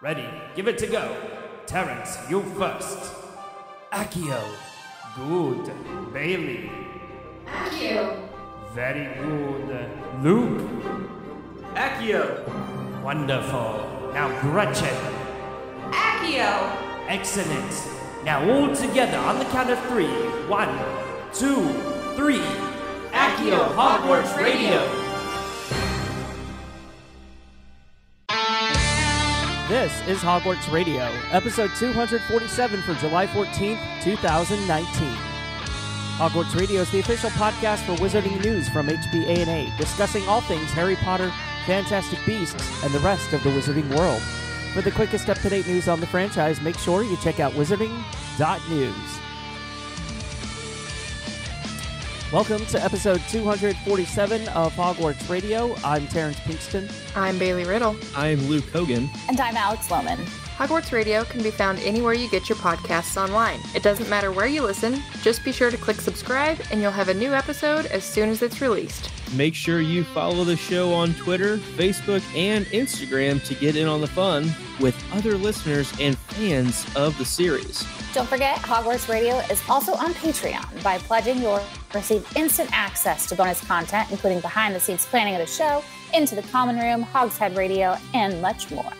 Ready, give it to go. Terrance, you first. Accio. Good. Bailey. Accio. Very good. Luke. Accio. Wonderful. Now Gretchen. Accio. Excellent. Now all together on the count of three. One, two, three. Accio Hogwarts Radio. This is Hogwarts Radio, episode 247 for July 14th, 2019. Hogwarts Radio is the official podcast for Wizarding News from HPANA, discussing all things Harry Potter, Fantastic Beasts, and the rest of the Wizarding world. For the quickest up-to-date news on the franchise, make sure you check out wizarding.news. Welcome to episode 247 of Hogwarts Radio. I'm Terrance Pinkston. I'm Bailey Riddle. I'm Luke Hogan. And I'm Alex Lohman. Hogwarts Radio can be found anywhere you get your podcasts online. It doesn't matter where you listen, just be sure to click subscribe and you'll have a new episode as soon as it's released. Make sure you follow the show on Twitter, Facebook, and Instagram to get in on the fun with other listeners and fans of the series. Don't forget, Hogwarts Radio is also on Patreon. By pledging, you'll receive instant access to bonus content, including behind the scenes planning of the show, Into the Common Room, Hogshead Radio, and much more.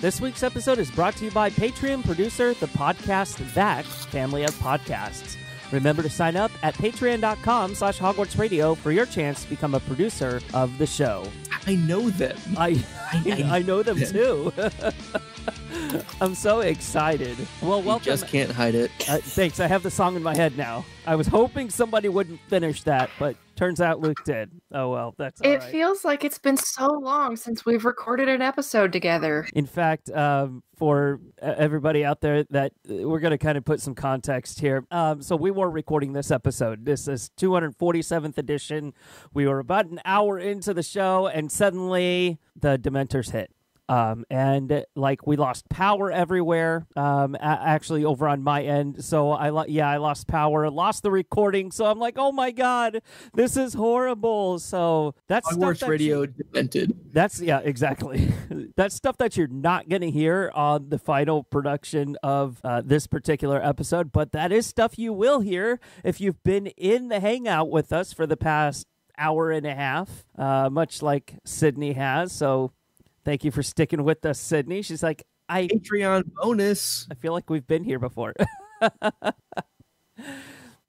This week's episode is brought to you by Patreon producer, the podcast That family of podcasts. Remember to sign up at patreon.com slash Hogwarts Radio for your chance to become a producer of the show. I know them. I I, I know them too. I'm so excited. Well, You welcome. just can't hide it. Uh, thanks. I have the song in my head now. I was hoping somebody wouldn't finish that, but turns out Luke did. Oh well, that's all it right. feels like it's been so long since we've recorded an episode together. In fact, um, for uh, everybody out there, that uh, we're going to kind of put some context here. Um, so we were recording this episode. This is 247th edition. We were about an hour into the show, and suddenly the Dementors hit. Um, and like we lost power everywhere. Um, a- actually over on my end. So I, lo- yeah, I lost power, lost the recording. So I'm like, oh my god, this is horrible. So that's stuff Hogwarts that Radio you- demented. that's yeah, exactly. That's stuff that you're not going to hear on the final production of uh, this particular episode, but that is stuff you will hear if you've been in the hangout with us for the past hour and a half, uh, much like Sydney has. So thank you for sticking with us, Sydney. She's like, I Patreon bonus. I feel like we've been here before.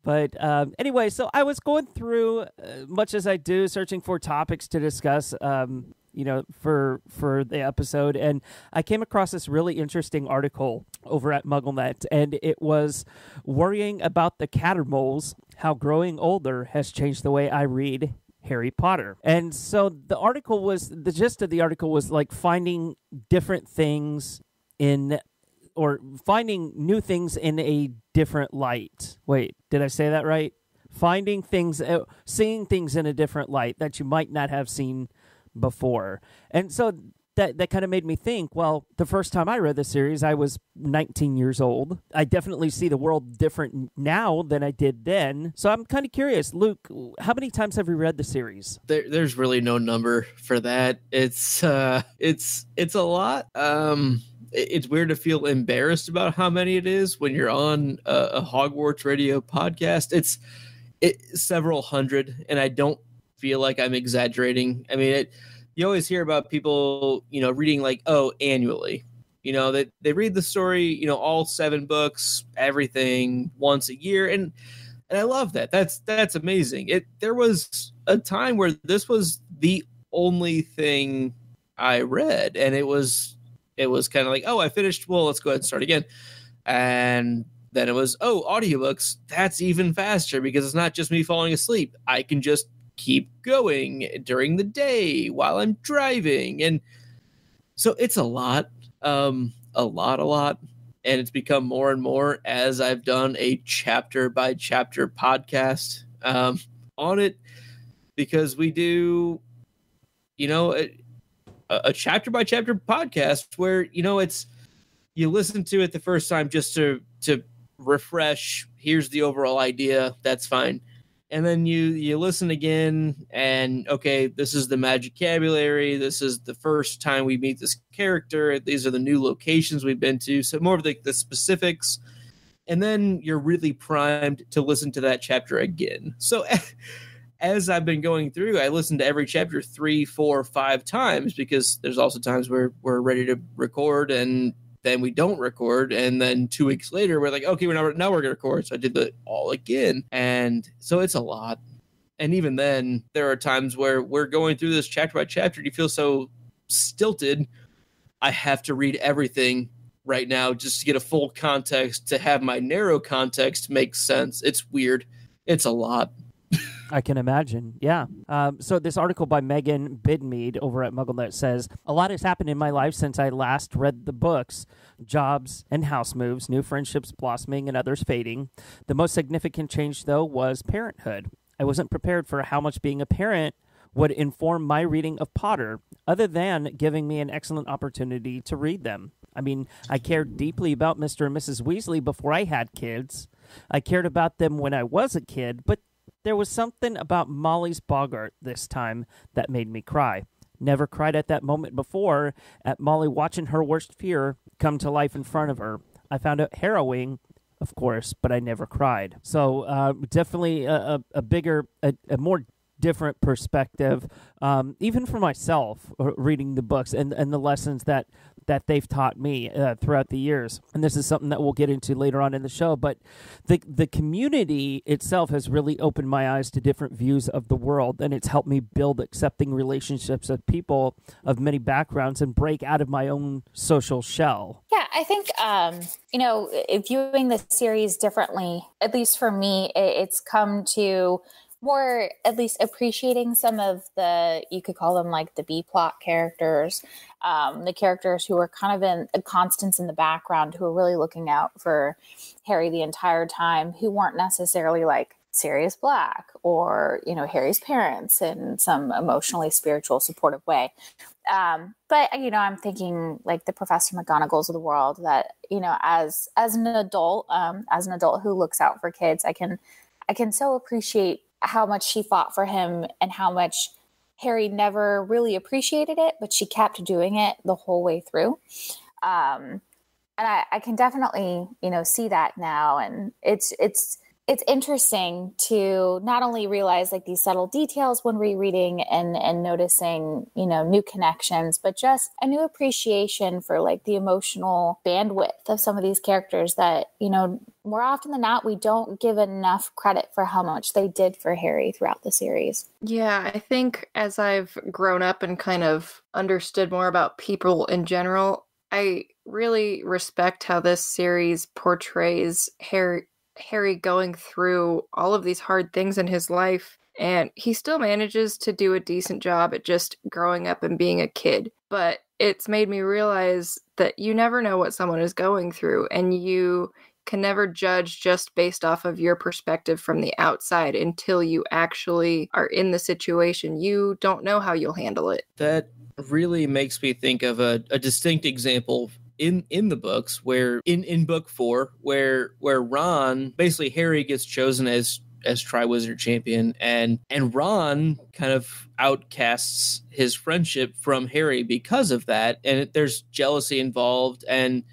but um, anyway, so I was going through, uh, much as I do, searching for topics to discuss. Um, you know, for for the episode, and I came across this really interesting article over at MuggleNet, and it was worrying about the Cattermoles, how growing older has changed the way I read Harry Potter. And so the article was the gist of the article was like finding different things in or finding new things in a different light. Wait, did I say that right? Finding things, uh, seeing things in a different light that you might not have seen before. And so that that kind of made me think, well, the first time I read the series, I was 19 years old. I definitely see the world different now than I did then. So I'm kind of curious, Luke, how many times have you read the series? There, there's really no number for that. It's uh, it's it's a lot. Um, it's weird to feel embarrassed about how many it is when you're on a, a Hogwarts Radio podcast. It's it several hundred, and I don't feel like I'm exaggerating. I mean, it, you always hear about people, you know, reading like oh annually. You know that they read the story, you know, all seven books, everything once a year, and and I love that. That's that's amazing. It there was a time where this was the only thing I read, and it was it was kind of like, oh, I finished. Well, let's go ahead and start again. And then it was, oh, audiobooks. That's even faster because it's not just me falling asleep. I can just keep going during the day while I'm driving, and so it's a lot, um, a lot, a lot and it's become more and more as I've done a chapter by chapter podcast um, on it because we do, you know, a, a chapter by chapter podcast where you know it's you listen to it the first time just to to refresh. Here's the overall idea. That's fine. And then you you listen again and okay this is the magic vocabulary. This is the first time we meet this character. These are the new locations we've been to. So more of the, the specifics. And then you're really primed to listen to that chapter again. So as i've been going through i listen to every chapter three four five times because there's also times where we're ready to record and then we don't record and then two weeks later we're like okay we're now, now we're gonna record. So i did it all again and so it's a lot. And even then there are times where we're going through this chapter by chapter and you feel so stilted. I have to read everything right now just to get a full context to have my narrow context make sense. It's weird. It's a lot I can imagine. Yeah. Um, so this article by Megan Bidmead over at MuggleNet says a lot has happened in my life since I last read the books: jobs and house moves, new friendships blossoming, and others fading. The most significant change, though, was parenthood. I wasn't prepared for how much being a parent would inform my reading of Potter, other than giving me an excellent opportunity to read them. I mean, I cared deeply about Mr. and Mrs. Weasley before I had kids. I cared about them when I was a kid, but there was something about Molly's Boggart this time that made me cry. Never cried at that moment before, at Molly watching her worst fear come to life in front of her. I found it harrowing, of course, but I never cried. So uh, definitely a, a, a bigger, a, a, more different perspective, um, even for myself, uh, reading the books and, and the lessons that that they've taught me uh, throughout the years. And this is something that we'll get into later on in the show. But the the community itself has really opened my eyes to different views of the world, and it's helped me build accepting relationships with people of many backgrounds and break out of my own social shell. Yeah, I think um, you know viewing the series differently. At least for me, it's come to more at least appreciating some of the you could call them like the b plot characters um, the characters who are kind of in uh, constants in the background who are really looking out for harry the entire time who weren't necessarily like sirius black or you know harry's parents in some emotionally spiritual supportive way. Um, but you know i'm thinking like the professor mcgonagalls of the world that you know as as an adult um, as an adult who looks out for kids i can i can so appreciate how much she fought for him and how much Harry never really appreciated it, but she kept doing it the whole way through. Um, and I, I can definitely, you know, see that now. And it's it's it's interesting to not only realize like these subtle details when rereading and and noticing you know new connections but just a new appreciation for like the emotional bandwidth of some of these characters that you know more often than not we don't give enough credit for how much they did for harry throughout the series. Yeah i think as i've grown up and kind of understood more about people in general i really respect how this series portrays harry Harry going through all of these hard things in his life, and he still manages to do a decent job at just growing up and being a kid. But it's made me realize that you never know what someone is going through, and you can never judge just based off of your perspective from the outside until you actually are in the situation. You don't know how you'll handle it. That really makes me think of a, a distinct example in in the books where in in book four where where Ron basically Harry gets chosen as as Triwizard Champion, and and Ron kind of outcasts his friendship from Harry because of that, and it, there's jealousy involved, and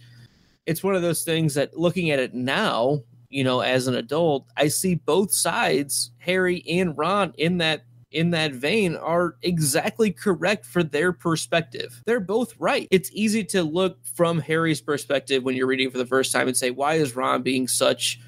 it's one of those things that looking at it now, you know, as an adult, I see both sides, Harry and Ron, in that in that vein are exactly correct for their perspective. They're both right. It's easy to look from Harry's perspective when you're reading for the first time and say, why is Ron being such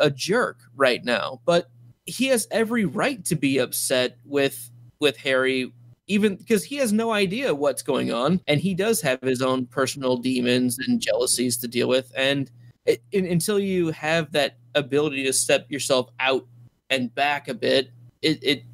a jerk right now? But he has every right to be upset with with Harry even because he has no idea what's going on and he does have his own personal demons and jealousies to deal with and it, until you have that ability to step yourself out and back a bit it, it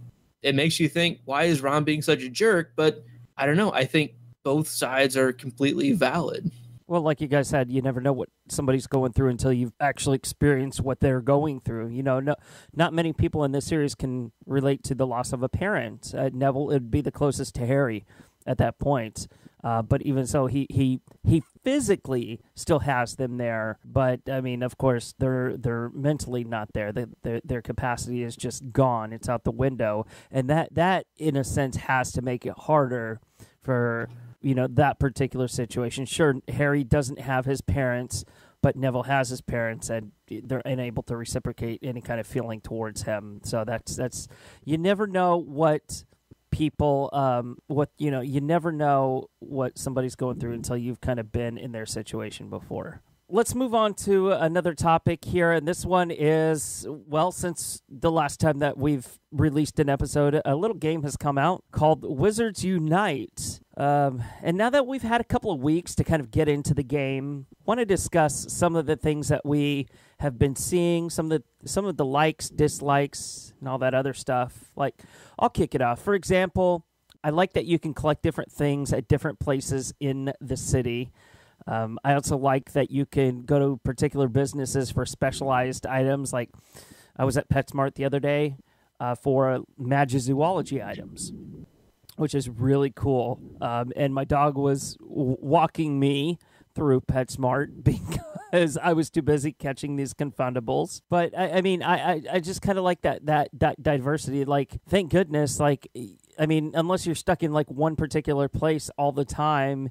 it makes you think, why is Ron being such a jerk? But I don't know. I think both sides are completely valid. Well, like you guys said, you never know what somebody's going through until you've actually experienced what they're going through. You know, no, not many people in this series can relate to the loss of a parent. Uh, Neville would be the closest to Harry at that point. Uh, but even so, he, he he physically still has them there. But I mean, of course, they're they're mentally not there. They, their their capacity is just gone. It's out the window, and that that in a sense has to make it harder for you know that particular situation. Sure, Harry doesn't have his parents, but Neville has his parents, and they're unable to reciprocate any kind of feeling towards him. So that's that's you never know what people um what you know you never know what somebody's going through until you've kind of been in their situation before. Let's move on to another topic here and this one is well since the last time that we've released an episode a little game has come out called wizards unite. Um, and now that we've had a couple of weeks to kind of get into the game want to discuss some of the things that we have been seeing some of the some of the likes dislikes and all that other stuff like i'll kick it off for example i like that you can collect different things at different places in the city um, I also like that you can go to particular businesses for specialized items. Like I was at PetSmart the other day uh, for Magizoology items, which is really cool. Um, and my dog was w- walking me through PetSmart because I was too busy catching these confoundables. But I, I mean, I, I, I just kind of like that, that that diversity. Like, thank goodness. Like, I mean, unless you're stuck in like one particular place all the time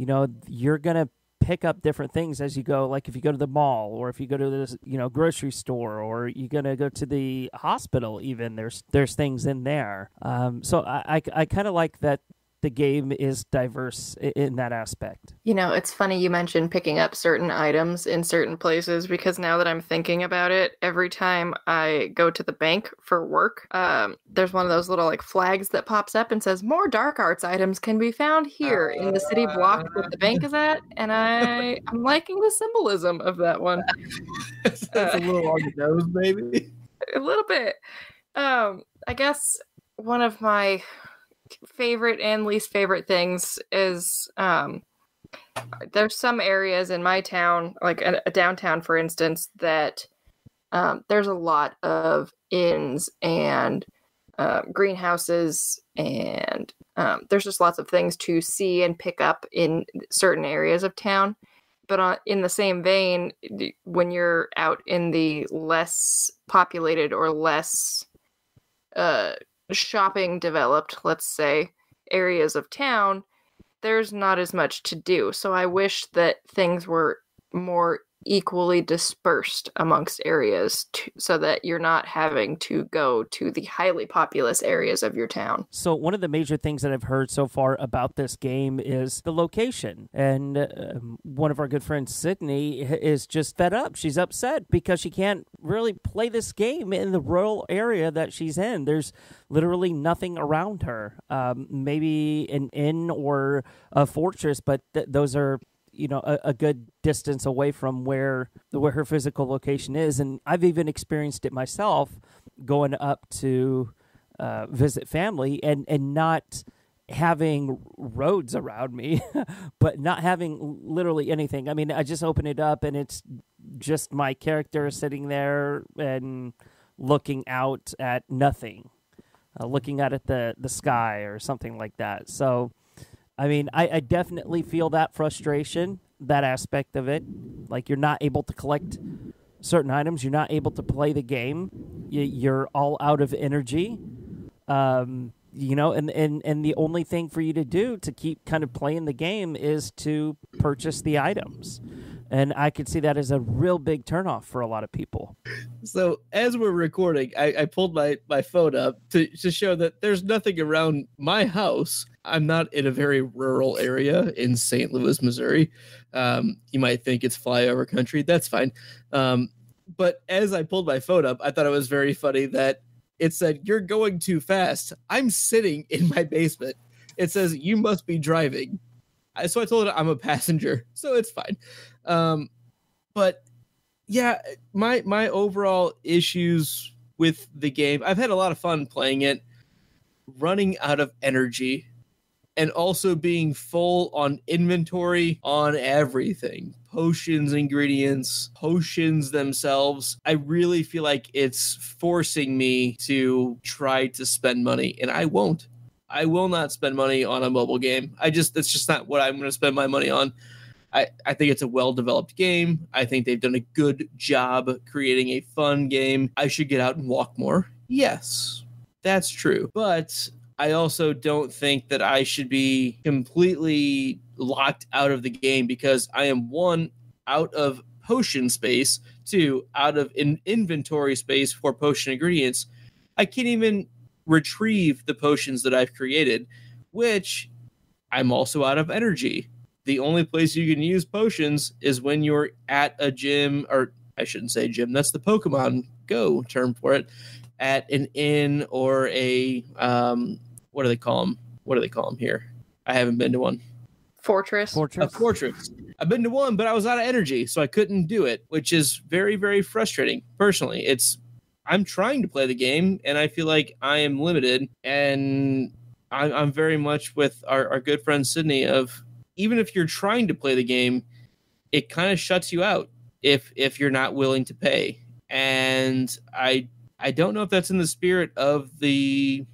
you know, you're to pick up different things as you go. Like if you go to the mall or if you go to the, you know, grocery store or you're to go to the hospital, even there's, there's things in there. Um, so I, I, I kind of like that the game is diverse in that aspect. You know, it's funny you mentioned picking up certain items in certain places because now that I'm thinking about it, every time I go to the bank for work, um, there's one of those little like flags that pops up and says more dark arts items can be found here in the city block where the bank is at, and I I'm liking the symbolism of that one. That's a little on the nose, maybe. A little bit. Um, I guess one of my favorite and least favorite things is um there's some areas in my town like a, a downtown for instance that um, there's a lot of inns and uh, greenhouses and um, there's just lots of things to see and pick up in certain areas of town. But on, in the same vein when you're out in the less populated or less uh, shopping developed, let's say, areas of town, there's not as much to do. So I wish that things were more equally dispersed amongst areas to, so that you're not having to go to the highly populous areas of your town. So, one of the major things that I've heard so far about this game is the location. And uh, one of our good friends, Sydney, is just fed up. She's upset because she can't really play this game in the rural area that she's in. There's literally nothing around her. Um, maybe an inn or a fortress, but th- those are you know a, a, good distance away from where where her physical location is. And i've even experienced it myself going up to uh, visit family and and not having roads around me but not having literally anything. I mean i just open it up and it's just my character sitting there and looking out at nothing uh, looking out at the the sky or something like that. So I mean, I, I definitely feel that frustration, that aspect of it. Like you're not able to collect certain items, you're not able to play the game. You, are all out of energy. Um, you know, and, and, and the only thing for you to do to keep kind of playing the game is to purchase the items and I could see that as a real big turnoff for a lot of people. So as we're recording, I, I pulled my my phone up to to show that there's nothing around my house. I'm not in a very rural area in St. Louis, Missouri. Um, you might think it's flyover country. That's fine. Um, but as I pulled my phone up, I thought it was very funny that it said, "You're going too fast." I'm sitting in my basement. It says, "You must be driving." So I told it I'm a passenger, so it's fine. Um, but yeah, my my overall issues with the game, I've had a lot of fun playing it, running out of energy, and also being full on inventory on everything potions, ingredients, potions themselves. I really feel like it's forcing me to try to spend money, and I won't. I will not spend money on a mobile game. I just that's just not what I'm going to spend my money on. I, I think it's a well developed game. I think they've done a good job creating a fun game. I should get out and walk more. Yes, that's true. But I also don't think that I should be completely locked out of the game because I am one out of potion space, two out of in- inventory space for potion ingredients. I can't even retrieve the potions that I've created, which I'm also out of energy the only place you can use potions is when you're at a gym, or I shouldn't say gym, that's the Pokemon Go term for it, at an inn or a, um, what do they call them? What do they call them here? I haven't been to one. Fortress. Fortress. A Fortress. fortress. I've been to one, but I was out of energy, so I couldn't do it, which is very, very frustrating. Personally, it's I'm trying to play the game, and I feel like I am limited, and I'm, I'm very much with our, our good friend Sydney of even if you're trying to play the game, it kind of shuts you out if if you're not willing to pay. And I I don't know if that's in the spirit of the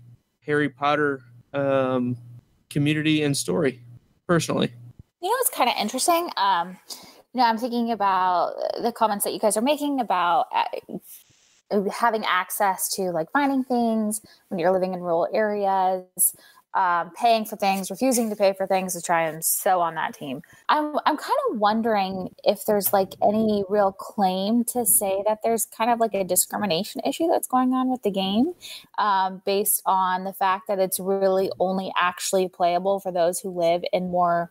Harry Potter um, community and story, personally. You know, it's kind of interesting. Um, you know, I'm thinking about the comments that you guys are making about uh, having access to like finding things when you're living in rural areas um, paying for things, refusing to pay for things, to try and so on that team. I'm, I'm kind of wondering if there's like any real claim to say that there's kind of like a discrimination issue that's going on with the game um, based on the fact that it's really only actually playable for those who live in more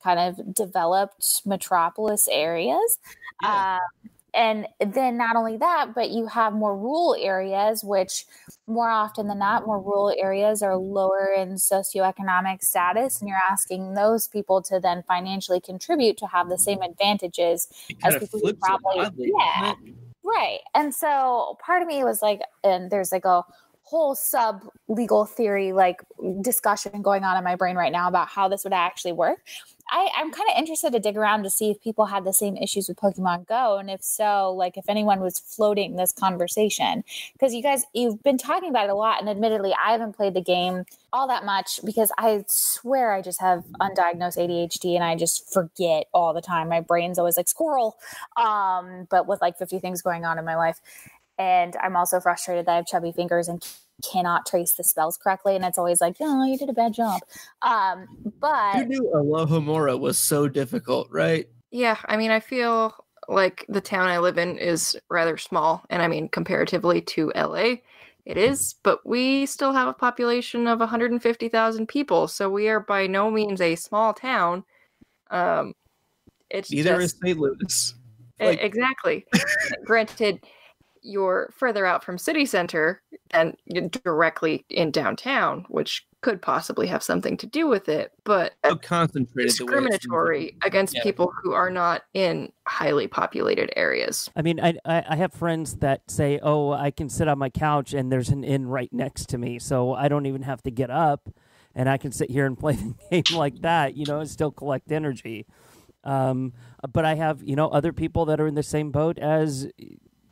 kind of developed metropolis areas. Yeah. Um, and then not only that, but you have more rural areas, which more often than not, more rural areas are lower in socioeconomic status, and you're asking those people to then financially contribute to have the same advantages as people who probably yeah. right. And so part of me was like, and there's like a whole sub legal theory like discussion going on in my brain right now about how this would actually work. I, I'm kind of interested to dig around to see if people had the same issues with Pokemon Go, and if so, like if anyone was floating this conversation, because you guys you've been talking about it a lot, and admittedly, I haven't played the game all that much because I swear I just have undiagnosed ADHD and I just forget all the time. My brain's always like squirrel, um, but with like 50 things going on in my life, and I'm also frustrated that I have chubby fingers and cannot trace the spells correctly, and it's always like, oh, you did a bad job. Um, but Who knew Alohomora was so difficult, right? Yeah, I mean, I feel like the town I live in is rather small, and I mean, comparatively to LA, it is, but we still have a population of 150,000 people, so we are by no means a small town. Um, it's Neither just, is St. Louis. Like- exactly. Granted, you're further out from city center and directly in downtown, which could possibly have something to do with it, but So concentrated. the way it seems like. discriminatory against Yeah. people who are not in highly populated areas. I mean, I, I I have friends that say, "Oh, I can sit on my couch and there's an inn right next to me, so I don't even have to get up, and I can sit here and play the game like that, you know, and still collect energy." Um, but I have, you know, other people that are in the same boat as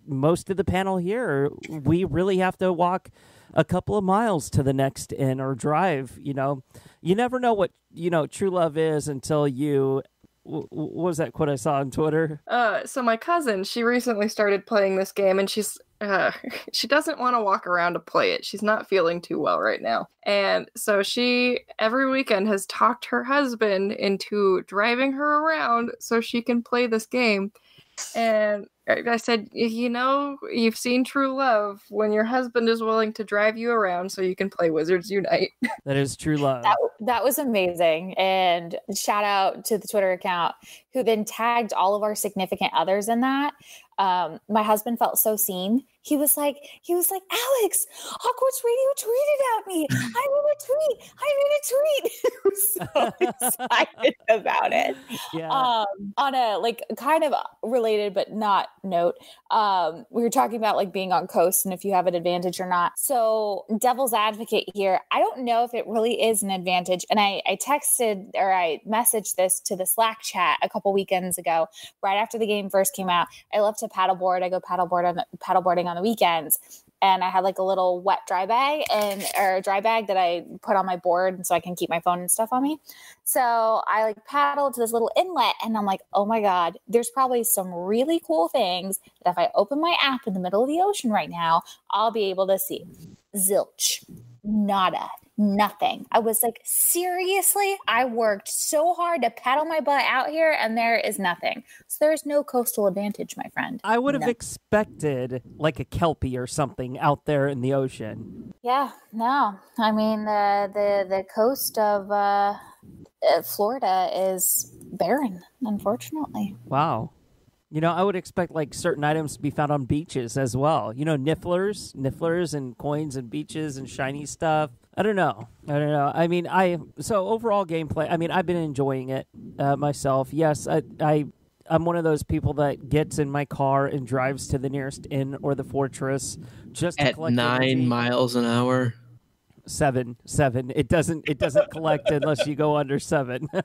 most of the panel here. We really have to walk a couple of miles to the next inn or drive. You know, you never know what you know true love is until you. wh- wh- What was that quote I saw on Twitter? Uh, so my cousin, she recently started playing this game, and she's uh, she doesn't want to walk around to play it. She's not feeling too well right now, and so she every weekend has talked her husband into driving her around so she can play this game. And I I said, you know, you've seen true love when your husband is willing to drive you around so you can play Wizards Unite. That is true love. that, that was amazing. And shout out to the Twitter account who then tagged all of our significant others in that. Um, my husband felt so seen. He was like, he was like, Alex, Hogwarts Radio tweeted at me. I made a tweet. I made a tweet. So excited about it. yeah. um on a like kind of related but not note um we were talking about like being on coast and if you have an advantage or not. So devil's advocate here i don't know if it really is an advantage. And i i texted or i messaged this to the slack chat a couple weekends ago right after the game first came out. I love to paddleboard. I go paddleboard on paddleboarding on the weekends and I had like a little wet dry bag and or a dry bag that I put on my board so I can keep my phone and stuff on me. So I like paddled to this little inlet and I'm like, oh my God, there's probably some really cool things that if I open my app in the middle of the ocean right now, I'll be able to see. Zilch, nada, nothing. I was like, seriously? I worked so hard to paddle my butt out here and there is nothing. So there's no coastal advantage, my friend. I would have No. expected like a kelpie or something out there in the ocean. Yeah, no. I mean the the the coast of uh, uh, Florida is barren, unfortunately. Wow. You know, I would expect like certain items to be found on beaches as well. You know, nifflers, nifflers, and coins and beaches and shiny stuff. I don't know. I don't know. I mean, I so overall gameplay. I mean, I've been enjoying it uh, myself. Yes, I, I, I'm one of those people that gets in my car and drives to the nearest inn or the fortress just to At collect nine energy. miles an hour. Seven, seven. It doesn't. It doesn't collect unless you go under seven.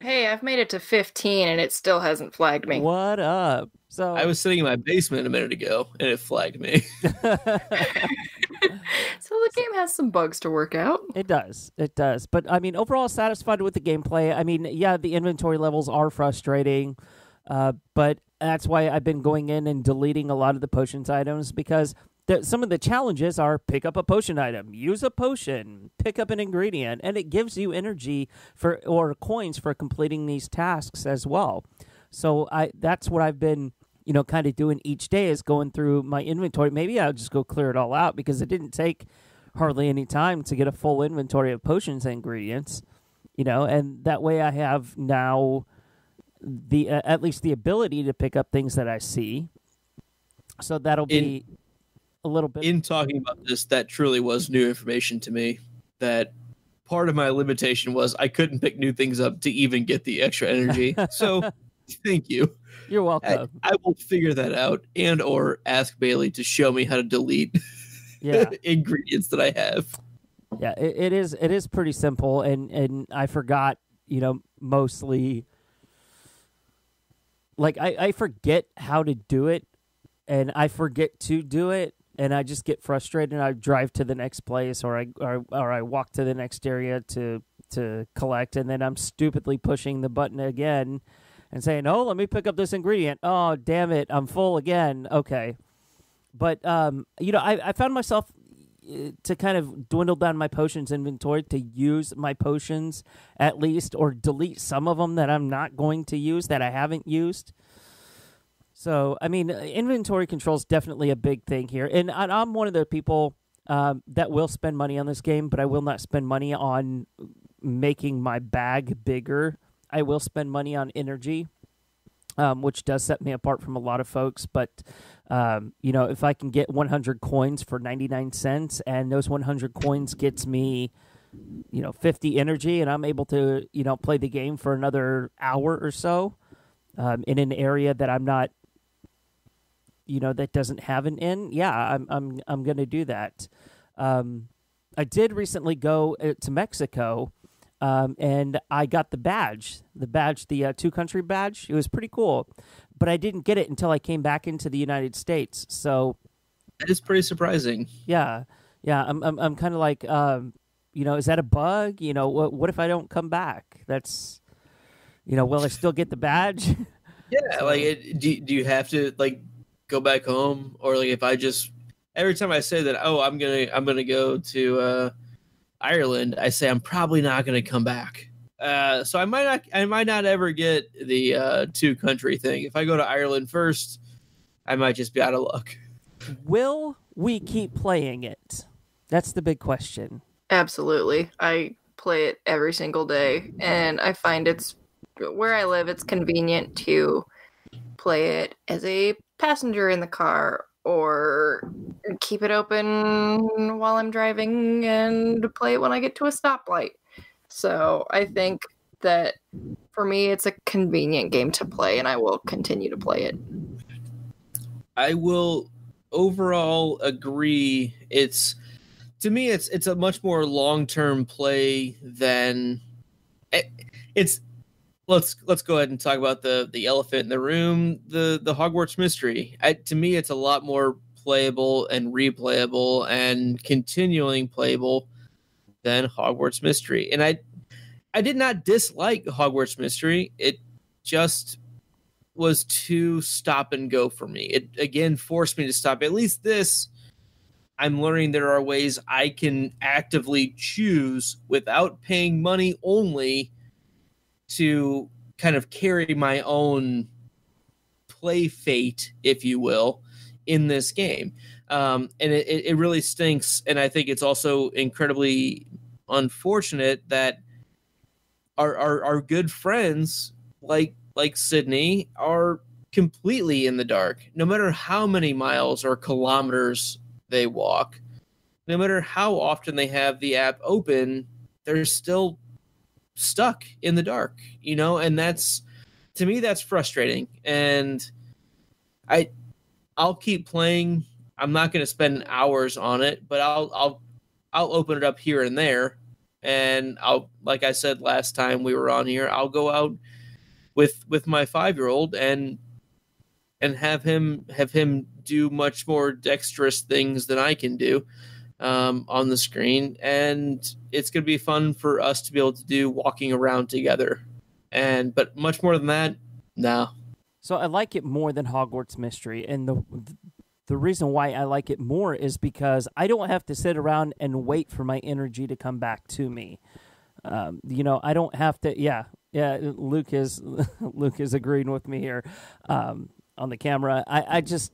Hey, I've made it to 15 and it still hasn't flagged me. what up? So I was sitting in my basement a minute ago and it flagged me. So the game has some bugs to work out. It does. It does. But I mean, overall, satisfied with the gameplay. I mean, yeah, the inventory levels are frustrating, uh, but that's why I've been going in and deleting a lot of the potions items because the, some of the challenges are pick up a potion item, use a potion, pick up an ingredient, and it gives you energy for or coins for completing these tasks as well. So I that's what I've been you know kind of doing each day is going through my inventory. Maybe I'll just go clear it all out because it didn't take hardly any time to get a full inventory of potions and ingredients. You know, and that way I have now the uh, at least the ability to pick up things that I see. So that'll be a little bit in talking about this, that truly was new information to me. That part of my limitation was I couldn't pick new things up to even get the extra energy. so thank you. You're I, welcome. I will figure that out and or ask Bailey to show me how to delete yeah. ingredients that I have. Yeah, it, it is. It is pretty simple, and and I forgot. You know, mostly. Like I, I forget how to do it, and I forget to do it, and I just get frustrated. and I drive to the next place, or I or, or I walk to the next area to to collect, and then I'm stupidly pushing the button again, and saying, "Oh, let me pick up this ingredient." Oh, damn it, I'm full again. Okay, but um, you know, I, I found myself uh, to kind of dwindle down my potions inventory to use my potions at least or delete some of them that I'm not going to use that I haven't used. So, I mean, uh, inventory control is definitely a big thing here. And I'm one of the people um, that will spend money on this game, but I will not spend money on making my bag bigger. I will spend money on energy, um, which does set me apart from a lot of folks. But um, you know, if I can get 100 coins for 99 cents, and those 100 coins gets me, you know, 50 energy, and I'm able to, you know, play the game for another hour or so um, in an area that I'm not, you know, that doesn't have an inn. Yeah, I'm I'm I'm gonna do that. Um, I did recently go uh, to Mexico. Um, and I got the badge, the badge, the uh, two country badge. It was pretty cool, but I didn't get it until I came back into the United States. So That is pretty surprising. yeah, yeah, I'm I'm, I'm kind of like, um, you know, is that a bug? You know, what what if I don't come back? That's, you know, will I still get the badge? Yeah, like it, do, do you have to like go back home or like if I just every time I say that oh I'm gonna I'm gonna go to uh, Ireland I say I'm probably not gonna come back. Uh, so I might not I might not ever get the uh, two country thing. If I go to Ireland first, I might just be out of luck. will we keep playing it? That's the big question. Absolutely. I play it every single day and I find it's where I live it's convenient to play it as a passenger in the car or keep it open while I'm driving and play it when I get to a stoplight. So, I think that for me it's a convenient game to play and I will continue to play it. I will overall agree. It's to me, it's it's a much more long term play than it- it's. Let's let's go ahead and talk about the the elephant in the room, the the Hogwarts mystery. I, to me, it's a lot more playable and replayable and continuing playable than Hogwarts Mystery. And I I did not dislike Hogwarts Mystery. It just was too stop and go for me. It again forced me to stop. At least this I'm learning there are ways I can actively choose without paying money only to kind of carry my own play fate, if you will, in this game. Um, and it, it really stinks. And I think it's also incredibly unfortunate that our, our, our good friends like like Sydney are completely in the dark. No matter how many miles or kilometers they walk, no matter how often they have the app open, they're still stuck in the dark, you know, and that's to me that's frustrating. And I I'll keep playing. I'm not going to spend hours on it, but I'll I'll I'll open it up here and there and I'll like I said last time we were on here, I'll go out with with my 5-year-old and and have him have him do much more dexterous things than I can do um, on the screen, and it's going to be fun for us to be able to do walking around together. And but much more than that, no. So I like it more than Hogwarts Mystery, and the the reason why I like it more is because I don't have to sit around and wait for my energy to come back to me. Um, you know, I don't have to. Yeah, yeah. Luke is Luke is agreeing with me here. Um, on the camera. I, I just,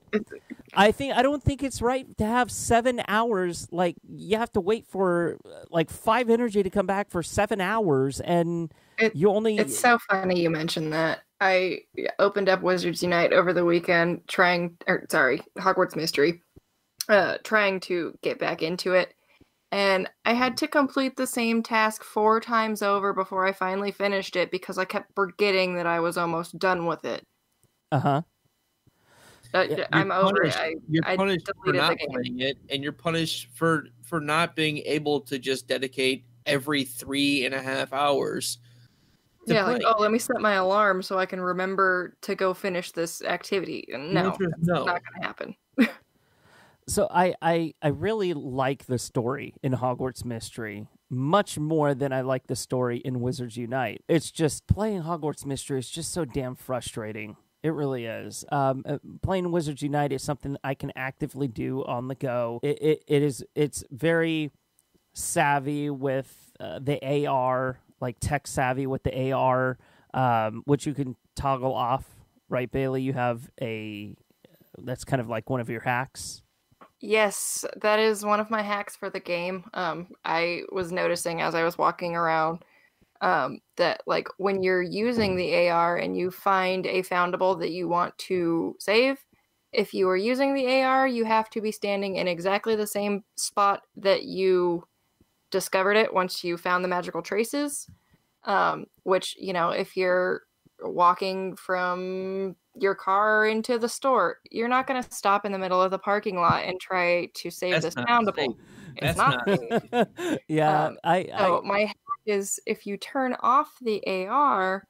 I think, I don't think it's right to have seven hours. Like, you have to wait for like five energy to come back for seven hours, and It- you only. It's so funny you mentioned that. I opened up Wizards Unite over the weekend, trying, or sorry, Hogwarts Mystery, uh, trying to get back into it. And I had to complete the same task four times over before I finally finished it because I kept forgetting that I was almost done with it. Uh huh. Uh, You're I'm over it. punished- I, you're I punished for deleted the not game. playing it, and you're punished for for not being able to just dedicate every three and a half hours. to yeah, like, oh, let me set my alarm so I can remember to go finish this activity. And The No, that's no. not going to happen. So I, I I really like the story in Hogwarts Mystery much more than I like the story in Wizards Unite. It's just playing Hogwarts Mystery is just so damn frustrating. It really is. Um, uh, playing Wizards Unite is something I can actively do on the go. It it, it is it's very savvy with uh, the AR, like tech savvy with the AR, um, which you can toggle off. Right, Bailey, you have a that's kind of like one of your hacks. Yes, that is one of my hacks for the game. Um, I was noticing as I was walking around um, that, like, when you're using the AR and you find a foundable that you want to save, if you are using the AR, you have to be standing in exactly the same spot that you discovered it once you found the magical traces. Um, which, you know, if you're walking from your car into the store, you're not going to stop in the middle of the parking lot and try to save That's this foundable. safe. It's That's not. not yeah, Um, I, I So my is if you turn off the AR,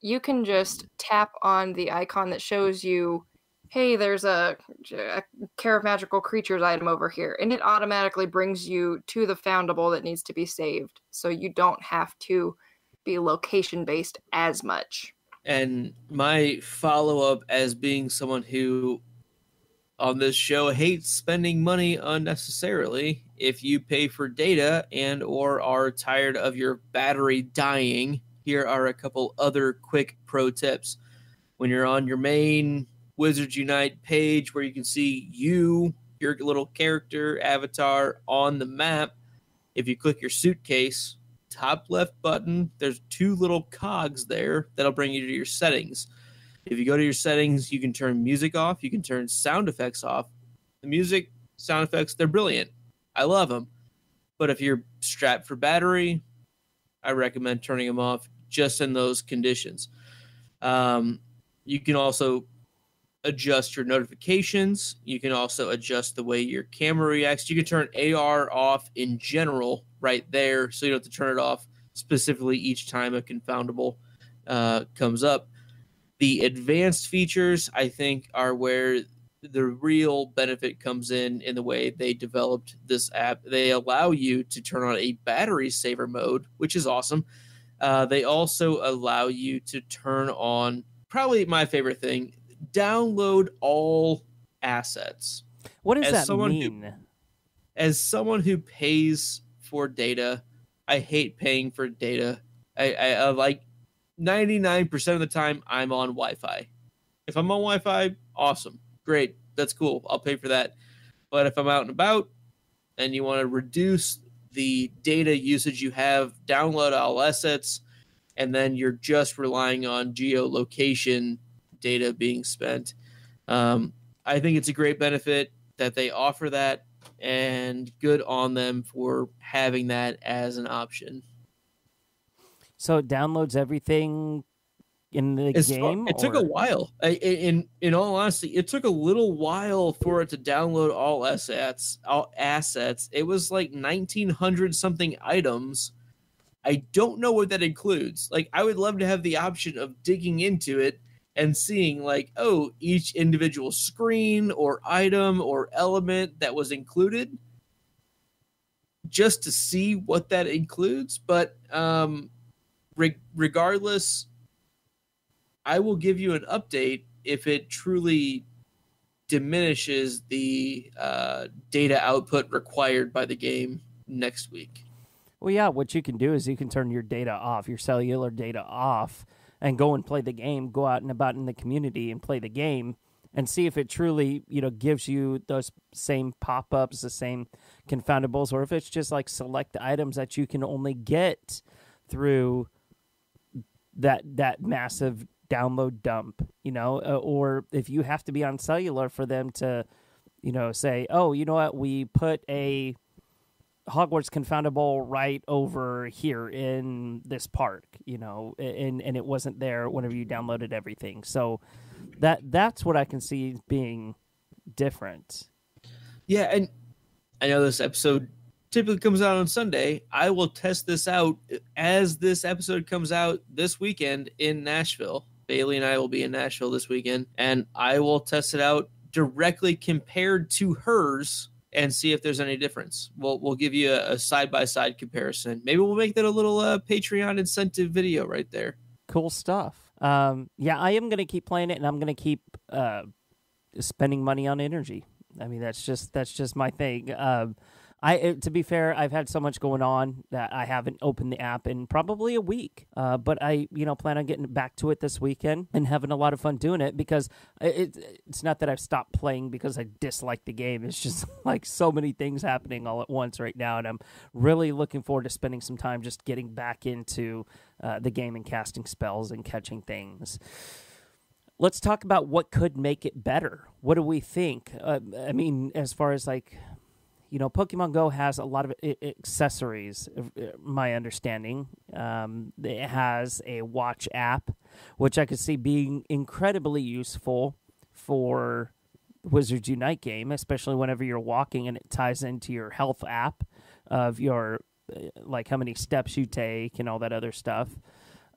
you can just tap on the icon that shows you, hey, there's a, a care of magical creatures item over here, and it automatically brings you to the foundable that needs to be saved. So you don't have to be location based as much. And my follow up as being someone who on this show hates spending money unnecessarily. If you pay for data and or are tired of your battery dying, here are a couple other quick pro tips. When you're on your main Wizards Unite page where you can see you, your little character avatar on the map, if you click your suitcase, top left button, there's two little cogs there that'll bring you to your settings. If you go to your settings, you can turn music off, you can turn sound effects off. The music, sound effects, they're brilliant. I love them. But if you're strapped for battery, I recommend turning them off just in those conditions. Um, you can also adjust your notifications. You can also adjust the way your camera reacts. You can turn AR off in general right there, so you don't have to turn it off specifically each time a confoundable uh, comes up. The advanced features, I think, are where the real benefit comes in in the way they developed this app. They allow you to turn on a battery saver mode, which is awesome. Uh, they also allow you to turn on probably my favorite thing: download all assets. What does As that someone who- mean? As someone who pays for data, I hate paying for data. I, I, I like 99% of the time I'm on Wi-Fi. If I'm on Wi-Fi, awesome, great, that's cool. I'll pay for that. But if I'm out and about and you want to reduce the data usage you have, download all assets, and then you're just relying on geolocation data being spent. Um, I think it's a great benefit that they offer that, and good on them for having that as an option. So it downloads everything in the It's- game. It took a while. I, in in all honesty, it took a little while for it to download all assets. All assets. It was like nineteen hundred something items. I don't know what that includes. Like, I would love to have the option of digging into it and seeing, like, oh, each individual screen or item or element that was included, just to see what that includes. But um, reg- regardless, I will give you an update if it truly diminishes the uh, data output required by the game next week. Well, yeah. What you can do is you can turn your data off, your cellular data off, and go and play the game. Go out and about in the community and play the game, and see if it truly, you know, gives you those same pop-ups, the same confoundables, or if it's just like select items that you can only get through that that massive download dump. You know, uh, or if you have to be on cellular for them to, you know, say, oh, you know what, we put a Hogwarts confoundable right over here in this park, you know, and and it wasn't there whenever you downloaded everything. So that that's what I can see being different. Yeah, and I know this episode typically comes out on Sunday. I will test this out as this episode comes out this weekend in Nashville. Bailey and I will be in Nashville this weekend, and I will test it out directly compared to hers and see if there's any difference. We'll we'll give you a side by side comparison. Maybe we'll make that a little uh, Patreon incentive video right there. Cool stuff. Um, yeah, I am going to keep playing it, and I'm going to keep uh, spending money on energy. I mean, that's just that's just my thing. Um, I it- to be fair, I've had so much going on that I haven't opened the app in probably a week. Uh, but I, you know, plan on getting back to it this weekend and having a lot of fun doing it because it, it's not that I've stopped playing because I dislike the game. It's just like so many things happening all at once right now, and I'm really looking forward to spending some time just getting back into uh, the game and casting spells and catching things. Let's talk about what could make it better. What do we think? Uh, I mean, as far as like, you know, Pokemon Go has a lot of accessories. uh, My understanding, um, it has a watch app, which I could see being incredibly useful for Wizards Unite game, especially whenever you're walking and it ties into your health app of your uh, like how many steps you take and all that other stuff.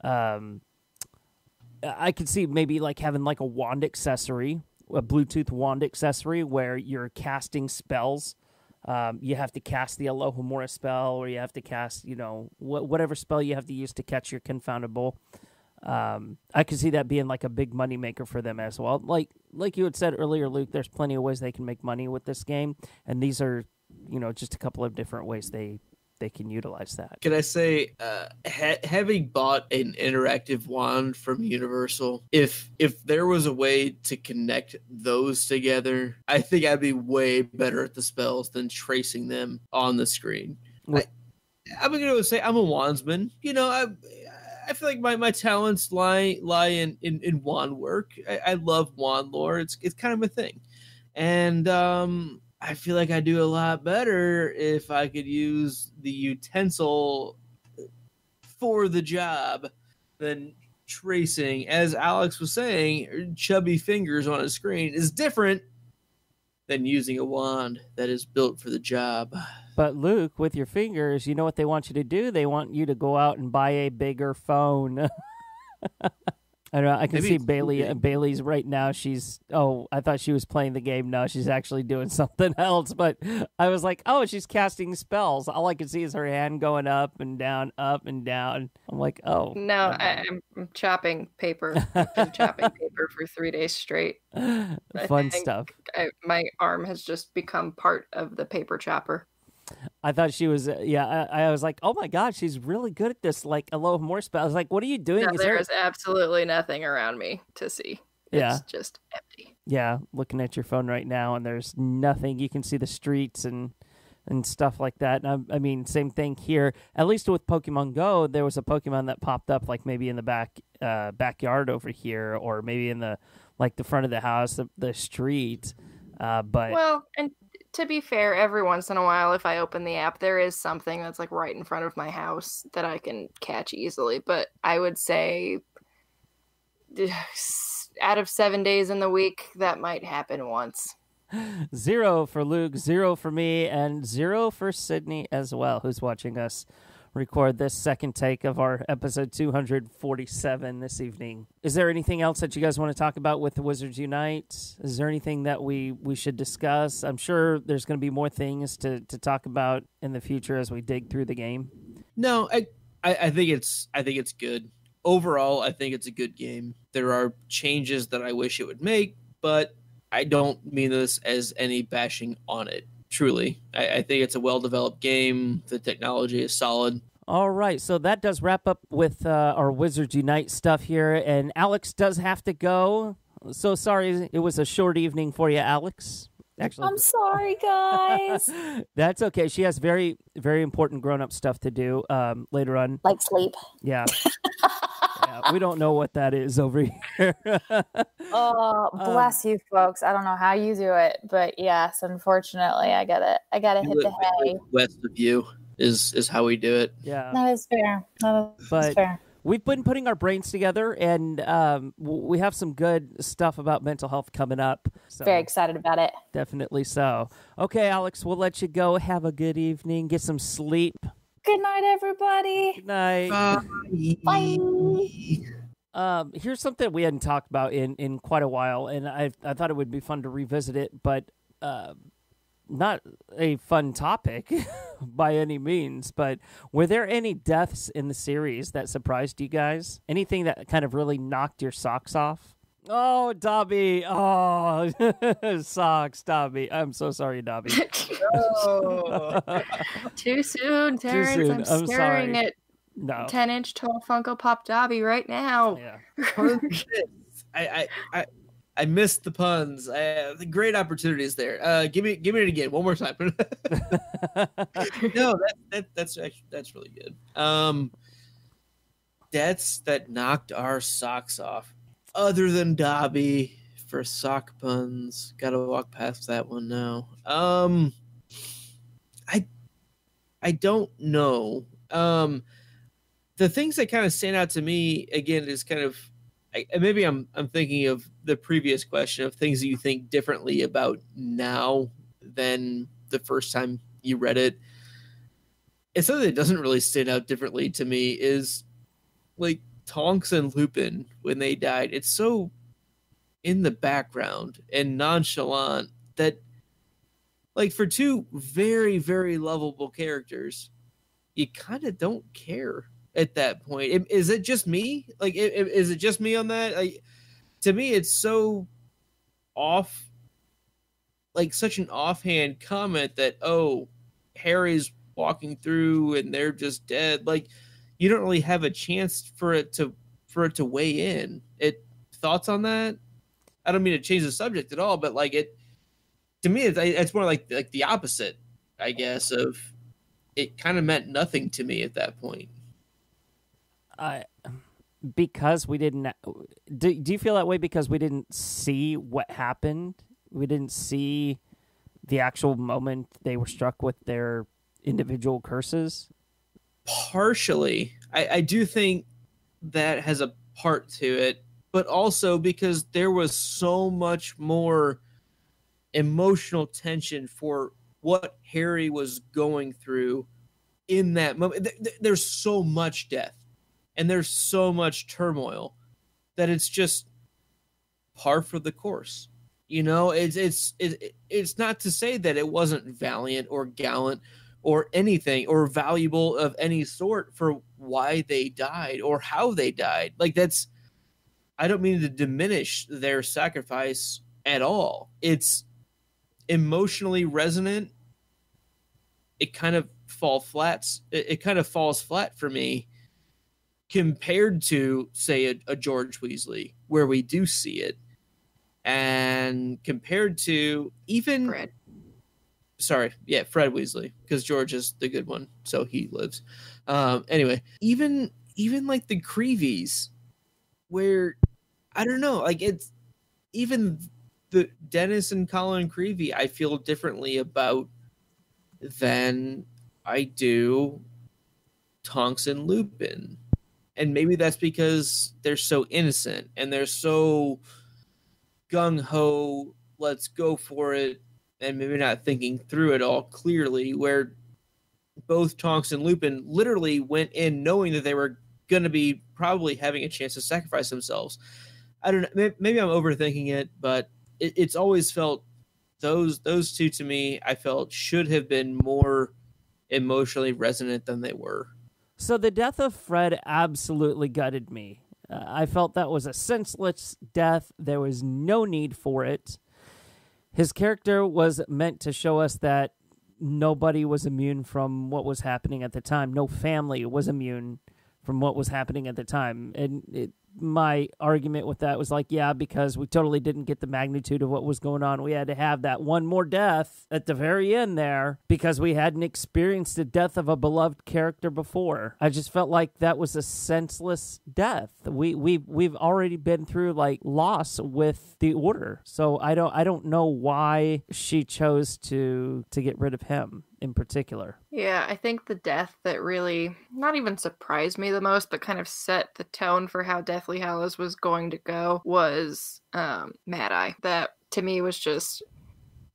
Um, I could see maybe like having like a wand accessory, a Bluetooth wand accessory where you're casting spells. Um, you have to cast the Alohomora spell, or you have to cast, you know, wh- whatever spell you have to use to catch your confoundable. Um, I could see that being like a big money maker for them as well. Like like you had said earlier, Luke. There's plenty of ways they can make money with this game, and these are, you know, just a couple of different ways they they can utilize that. Can I say, uh, ha- having bought an interactive wand from Universal, if if there was a way to connect those together, I think I'd be way better at the spells than tracing them on the screen. What- I, I'm gonna say I'm a wandsman. You know, I I feel like my, my talents lie lie in, in, in wand work. I, I love wand lore. It's it's kind of a thing, and um, I feel like I do a lot better if I could use the utensil for the job than tracing. As Alex was saying, chubby fingers on a screen is different than using a wand that is built for the job. But Luke, with your fingers, you know what they want you to do? They want you to go out and buy a bigger phone. I don't know. I can Maybe see Bailey. moving. Uh, Bailey's right now. She's oh, I thought she was playing the game. No, she's actually doing something else. But I was like, oh, she's casting spells. All I can see is her hand going up and down, up and down. I'm like, oh, No, I, I'm, I'm chopping paper. I've been chopping paper for three days straight. I fun think stuff. I, my arm has just become part of the paper chopper. I thought she was. Uh, yeah, I, I was like, oh my god, she's really good at this. Like a little more spell. I was like, what are you doing? No, Is there is absolutely nothing around me to see. It's Yeah. just empty. yeah, looking at your phone right now, and there's nothing. You can see the streets and and stuff like that. And I, I mean, same thing here. At least with Pokemon Go, there was a Pokemon that popped up, like maybe in the back uh, backyard over here, or maybe in the like the front of the house, the, the street. Uh, but Well, and to be fair, every once in a while, if I open the app, there is something that's like right in front of my house that I can catch easily. But I would say out of seven days in the week, that might happen once. zero for Luke, zero for me, and zero for Sydney as well, who's watching us record this second take of our episode 247 this evening. Is there anything else that you guys want to talk about with the Wizards Unite? Is there anything that we, we should discuss? I'm sure there's going to be more things to, to talk about in the future as we dig through the game. No, I, I I think it's I think it's good. Overall, I think it's a good game. There are changes that I wish it would make, but I don't mean this as any bashing on it. Truly, I, I think it's a well developed game. The technology is solid. All right, so that does wrap up with uh, our Wizards Unite stuff here, and Alex does have to go. So sorry, it was a short evening for you, Alex. Actually, I'm sorry, guys. that's okay. She has very, very important grown-up stuff to do um, later on. like sleep. Yeah. yeah, we don't know what that is over here. Oh, Um, bless you, folks. I don't know how you do it, but yes, unfortunately, I got it. I got to hit the we hay. West of you is is how we do it. yeah. That is fair. That is But- fair. We've been putting our brains together, and um, we have some good stuff about mental health coming up. So. Very excited about it. Definitely so. Okay, Alex, we'll let you go. Have a good evening. Get some sleep. Good night, everybody. Good night. Bye. Um, here's something we hadn't talked about in, in quite a while, and I I thought it would be fun to revisit it, but uh, not a fun topic by any means. But were there any deaths in the series that surprised you guys? Anything that kind of really knocked your socks off? Oh, Dobby! Oh, socks, Dobby. I'm so sorry, Dobby. Too soon, Terrance. soon. I'm I'm staring sorry. at No. 10 inch tall Funko Pop Dobby right now. Yeah. I, I, I, I missed the puns. I, the great opportunities there. Uh, give me, give me it again, one more time. no, that, that that's actually that's really good. Um, that's that knocked our socks off. Other than Dobby for sock puns, gotta walk past that one now. Um, I, I don't know. Um, the things that kind of stand out to me again is kind of I, maybe I'm I'm thinking of the previous question of things that you think differently about now than the first time you read it. It's something that doesn't really stand out differently to me is like Tonks and Lupin when they died. It's so in the background and nonchalant that like for two very very lovable characters, you kind of don't care at that point. Is it just me? Like, is it just me on that? Like, to me, it's so off, like such an offhand comment that oh, Harry's walking through and they're just dead. Like, you don't really have a chance for it to for it to weigh in. It thoughts on that? I don't mean to change the subject at all, but like it to me, it's, it's more like like the opposite, I guess. Of it kind of meant nothing to me at that point. I because we didn't do, do you feel that way because we didn't see what happened we didn't see the actual moment they were struck with their individual curses partially I, I do think that has a part to it but also because there was so much more emotional tension for what harry was going through in that moment Th- th- there's so much death and there's so much turmoil that it's just par for the course. You know, it's it's it, it's not to say that it wasn't valiant or gallant or anything or valuable of any sort for why they died or how they died. Like that's I don't mean to diminish their sacrifice at all. It's emotionally resonant. It kind of fall flats. It, it kind of falls flat for me compared to say a, a George Weasley, where we do see it, and compared to even Fred. Sorry, yeah, Fred Weasley, because George is the good one, so he lives. Um, anyway, even even like the Creeveys, where I don't know, like it's even the Dennis and Colin Creevey, I feel differently about than I do Tonks and Lupin. And maybe that's because they're so innocent and they're so gung ho, let's go for it, and maybe not thinking through it all clearly, where both Tonks and Lupin literally went in knowing that they were going to be probably having a chance to sacrifice themselves. I don't know. Maybe I'm overthinking it, but it, it's always felt those those two to me. I felt should have been more emotionally resonant than they were. So the death of Fred absolutely gutted me. Uh, I felt that was a senseless death. There was no need for it. His character was meant to show us that nobody was immune from what was happening at the time. No family was immune from what was happening at the time. And it, my argument with that was like, yeah, because we totally didn't get the magnitude of what was going on. We had to have that one more death at the very end there because we hadn't experienced the death of a beloved character before. I just felt like that was a senseless death. We we we've already been through like loss with the order. So I don't I don't know why she chose to to get rid of him in particular. Yeah, I think the death that really not even surprised me the most, but kind of set the tone for how Deathly Hallows was going to go was um, Mad Eye. That to me was just,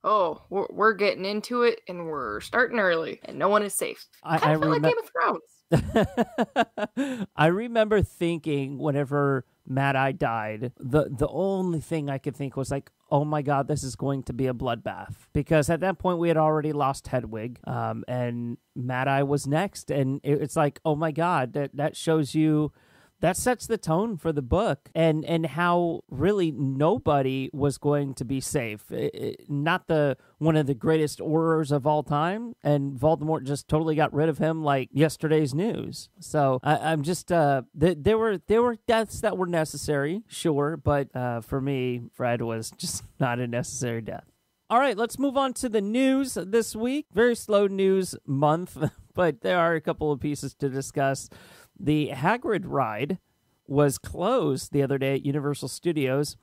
oh, we're, we're getting into it and we're starting early and no one is safe. I- I of felt like Game of Thrones. I remember thinking whenever Mad Eye died, the the only thing I could think was like, oh my god, this is going to be a bloodbath. Because at that point we had already lost Hedwig, um, and Mad Eye was next, and it, it's like, oh my god, that that shows you. That sets the tone for the book, and and how really nobody was going to be safe. I- I- not the one of the greatest horrors of all time, and Voldemort just totally got rid of him like yesterday's news. So I, I'm just uh, th- there were there were deaths that were necessary, sure, but uh, for me, Fred was just not a necessary death. All right, let's move on to the news this week. Very slow news month, but there are a couple of pieces to discuss. The Hagrid ride was closed the other day at Universal Studios.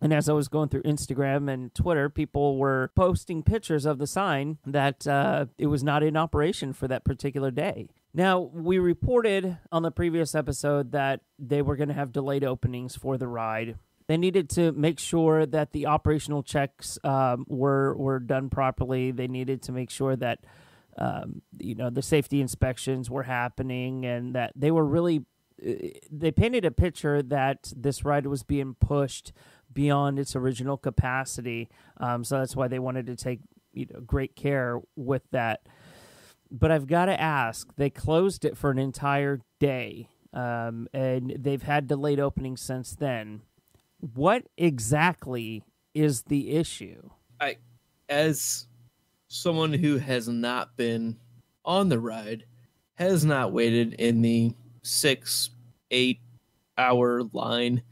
And as I was going through Instagram and Twitter, people were posting pictures of the sign that uh, it was not in operation for that particular day. Now, we reported on the previous episode that they were going to have delayed openings for the ride. They needed to make sure that the operational checks um, were were done properly. They needed to make sure that um, you know the safety inspections were happening and that they were really they painted a picture that this ride was being pushed beyond its original capacity. Um, so that's why they wanted to take you know great care with that. But I've got to ask, they closed it for an entire day, um, and they've had delayed openings since then. What exactly is the issue? I, as someone who has not been on the ride, has not waited in the six, eight hour line,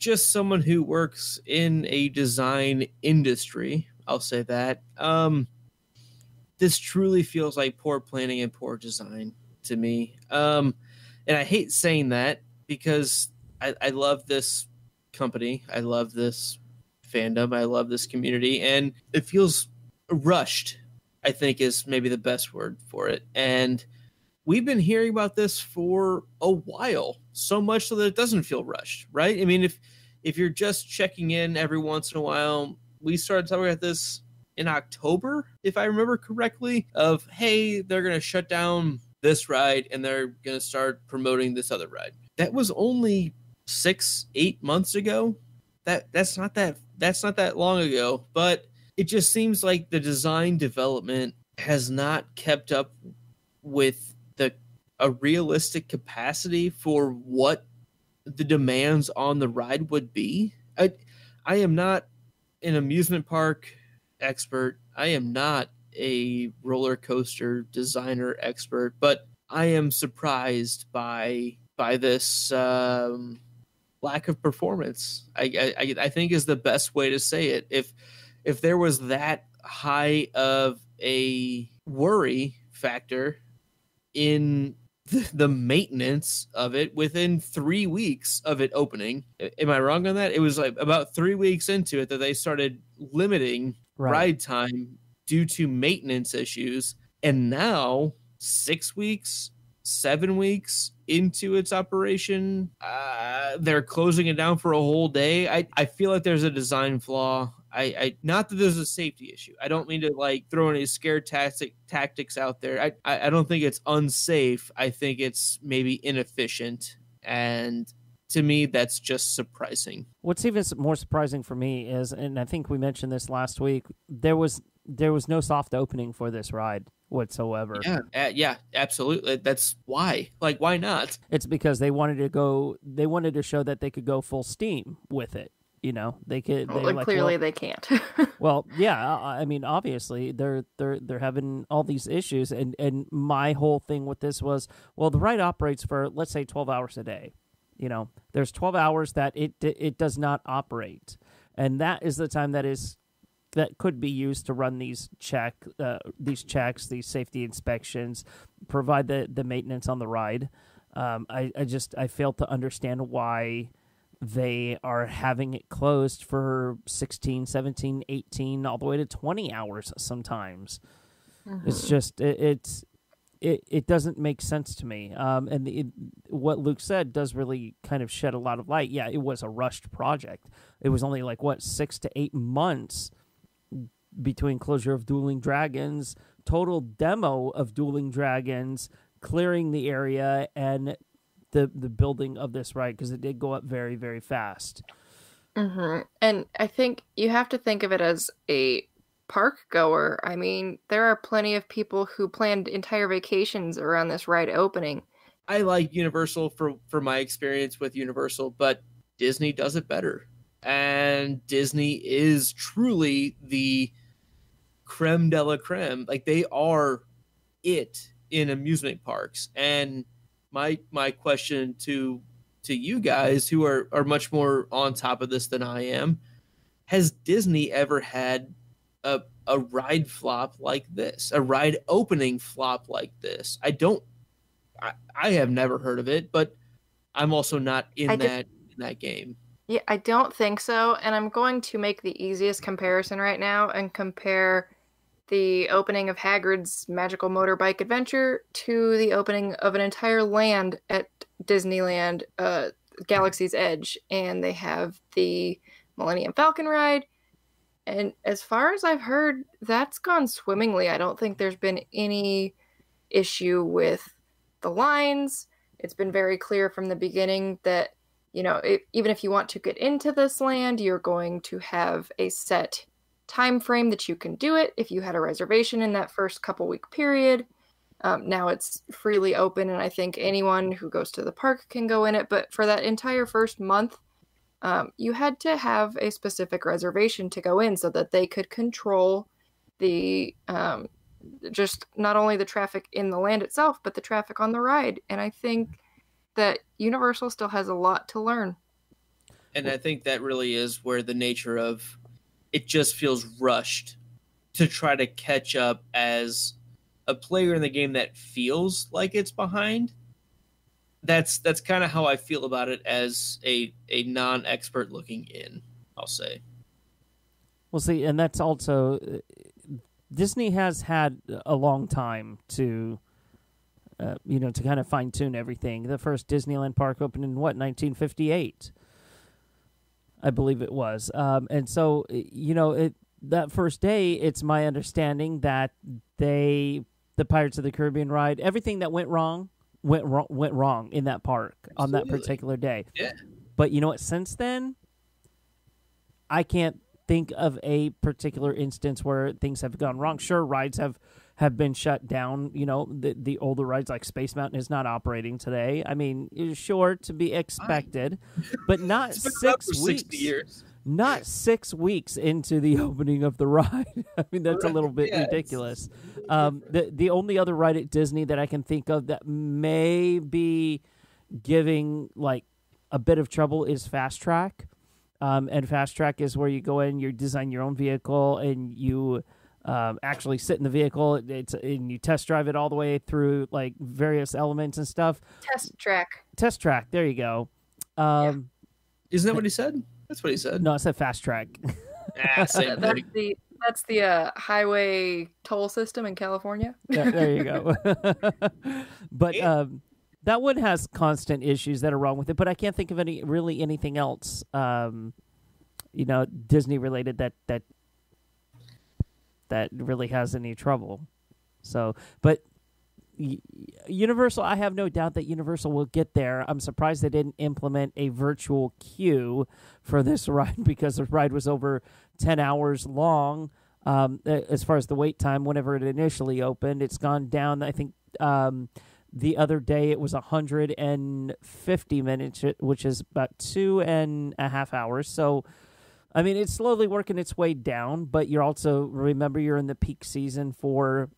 just someone who works in a design industry, I'll say that. Um, this truly feels like poor planning and poor design to me. Um, and I hate saying that because I, I love this company. I love this fandom. I love this community, and it feels rushed. I think is maybe the best word for it. And we've been hearing about this for a while, so much so that it doesn't feel rushed, right? I mean, if if you're just checking in every once in a while, we started talking about this in October, if I remember correctly, of hey, they're gonna shut down this ride and they're gonna start promoting this other ride. that was only six, eight months ago. That that's not that that's not that long ago, but it just seems like the design development has not kept up with the a realistic capacity for what the demands on the ride would be. I I am not an amusement park expert. I am not a roller coaster designer expert, but I am surprised by by this um, lack of performance. I, I I think is the best way to say it. If if there was that high of a worry factor in the, the maintenance of it within three weeks of it opening. Am I wrong on that? It was like about three weeks into it that they started limiting Right. ride time due to maintenance issues. And now, six weeks, seven weeks into its operation, uh, they're closing it down for a whole day. I, I feel like there's a design flaw. I, I not that there's a safety issue. I don't mean to like throw any scare tactic tactics out there. I, I, I don't think it's unsafe. I think it's maybe inefficient. And to me, that's just surprising. What's even more surprising for me is, and I think we mentioned this last week, there was there was no soft opening for this ride whatsoever. Yeah, uh, yeah, absolutely. That's why. Like, why not? It's because they wanted to go. They wanted to show that they could go full steam with it. You know, they could. Well, they like, clearly well, they can't. well, yeah. I I mean, obviously, they're they're they're having all these issues, and and my whole thing with this was, well, the ride operates for let's say twelve hours a day. You know, there's twelve hours that it it does not operate, and that is the time that is that could be used to run these check uh, these checks, these safety inspections, provide the the maintenance on the ride. Um, I I just I fail to understand why they are having it closed for 16 17 18 all the way to 20 hours sometimes. It's just it, it's it, it doesn't make sense to me. Um, and it, what luke said does really kind of shed a lot of light. Yeah it was a rushed project. It was only like what six to eight months between closure of dueling dragons total demo of dueling dragons clearing the area and the the building of this ride because it did go up very very fast hmm And I think you have to think of it as a park goer. I mean, there are plenty of people who planned entire vacations around this ride opening. I like Universal for for my experience with Universal, but Disney does it better. And Disney is truly the creme de la creme. Like they are it in amusement parks. And my my question to to you guys who are are much more on top of this than I am, has Disney ever had a a ride flop like this? A ride opening flop like this? I don't I, I have never heard of it, but I'm also not in I did- that in that game. Yeah, I don't think so. And I'm going to make the easiest comparison right now and compare the opening of Hagrid's Magical Motorbike Adventure to the opening of an entire land at Disneyland, uh, Galaxy's Edge. And they have the Millennium Falcon ride. And as far as I've heard, that's gone swimmingly. I don't think there's been any issue with the lines. It's been very clear from the beginning that you know, if, even if you want to get into this land, you're going to have a set time frame that you can do it. If you had a reservation in that first couple week period, um, now it's freely open, and I think anyone who goes to the park can go in it. But for that entire first month, um, you had to have a specific reservation to go in so that they could control the um, just not only the traffic in the land itself, but the traffic on the ride. And I think that Universal still has a lot to learn. And I think that really is where the nature of it just feels rushed to try to catch up as a player in the game that feels like it's behind. That's that's kind of how I feel about it as a a non-expert looking in, I'll say. Well, see, and that's also Disney has had a long time to, uh, you know, to kind of fine tune everything. The first Disneyland park opened in what 1958, I believe it was. Um, and so, you know, it that first day, it's my understanding that they, the Pirates of the Caribbean ride, everything that went wrong went wrong, went wrong in that park on that particular day. Yeah. But you know what? Since then, I can't think of a particular instance where things have gone wrong. Sure, rides have have been shut down. You know, the the older rides like Space Mountain is not operating today. I mean, it's sure to be expected, but not It's been around six weeks. 60 years. Not six weeks into the opening of the ride. I mean, that's a little bit yeah, ridiculous. Um, the the only other ride at Disney that I can think of that may be giving like a bit of trouble is Fast Track. Um, and Fast Track is where you go in, you design your own vehicle, and you um, actually sit in the vehicle. It's and you test drive it all the way through like various elements and stuff. Test track. Test track. There you go. Um, Isn't that what he said? That's what he said. No, I said Fast Track. Ah, same That's thing. the that's the uh, highway toll system in California. there, there you go. but um, that one has constant issues that are wrong with it. But I can't think of any really anything else, um, you know, Disney related that that that really has any trouble. So, but Universal, I have no doubt that Universal will get there. I'm surprised they didn't implement a virtual queue for this ride because the ride was over 10 hours long. Um, as far as the wait time, whenever it initially opened, it's gone down. I think um, the other day it was 150 minutes, which is about two and a half hours. So, I mean, it's slowly working its way down, but you're also remember you're in the peak season for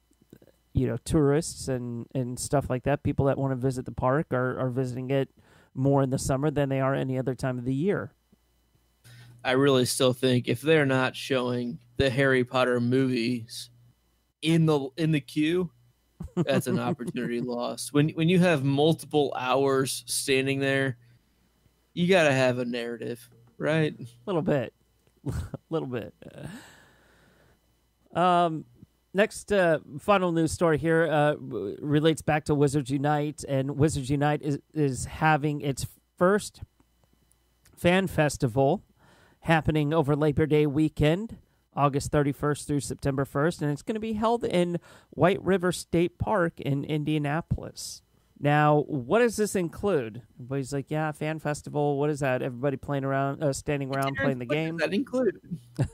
you know tourists and and stuff like that. People that want to visit the park are are visiting it more in the summer than they are any other time of the year. I really still think if they're not showing the Harry Potter movies in the in the queue, that's an opportunity lost. When when you have multiple hours standing there, you got to have a narrative, right? A little bit, little bit. Um, next uh, final news story here uh, relates back to Wizards Unite, and Wizards Unite is is having its first fan festival happening over Labor Day weekend. August 31st through September 1st, and it's going to be held in White River State Park in Indianapolis. Now, what does this include? Everybody's like, yeah, fan festival. What is that? Everybody playing around, uh, standing around playing the What does game. That included.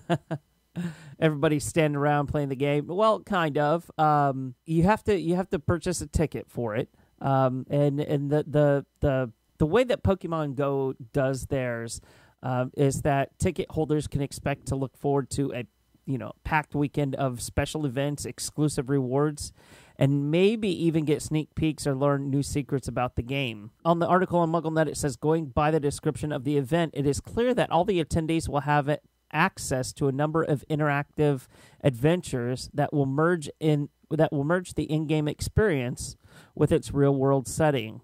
Everybody standing around playing the game. Well, kind of. Um, you have to you have to purchase a ticket for it. Um, and and the the the the way that Pokemon Go does theirs um, is that ticket holders can expect to look forward to a you know packed weekend of special events, exclusive rewards, and maybe even get sneak peeks or learn new secrets about the game. On the article on MuggleNet, it says, going by the description of the event, it is clear that all the attendees will have it access to a number of interactive adventures that will merge in that will merge the in-game experience with its real-world setting.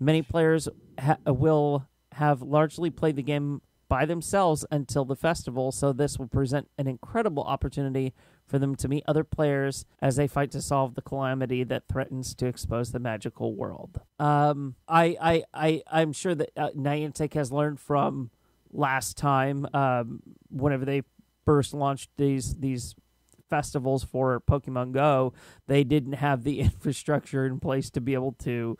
Many players ha- will have largely played the game by themselves until the festival, so this will present an incredible opportunity for them to meet other players as they fight to solve the calamity that threatens to expose the magical world. Um, I, I, I, I'm sure that uh, Niantic has learned from last time um, whenever they first launched these these festivals for Pokemon Go, they didn't have the infrastructure in place to be able to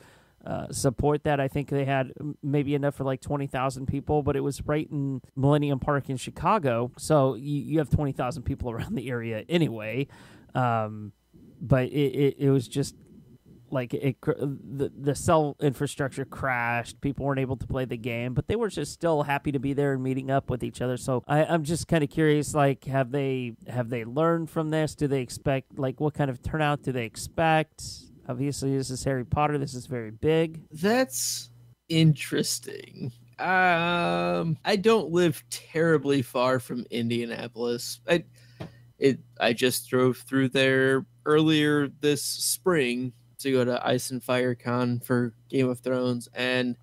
uh, support that. I think they had maybe enough for like 20,000 people, but it was right in Millennium Park in Chicago. So you, you have 20,000 people around the area anyway. Um, but it, it, it was just like it the the cell infrastructure crashed people weren't able to play the game but they were just still happy to be there and meeting up with each other so I, i'm just kind of curious like have they have they learned from this do they expect like what kind of turnout do they expect obviously this is harry potter this is very big That's interesting. Um, I don't live terribly far from Indianapolis. I it I just drove through there earlier this spring to go to Ice and Fire Con for Game of Thrones, and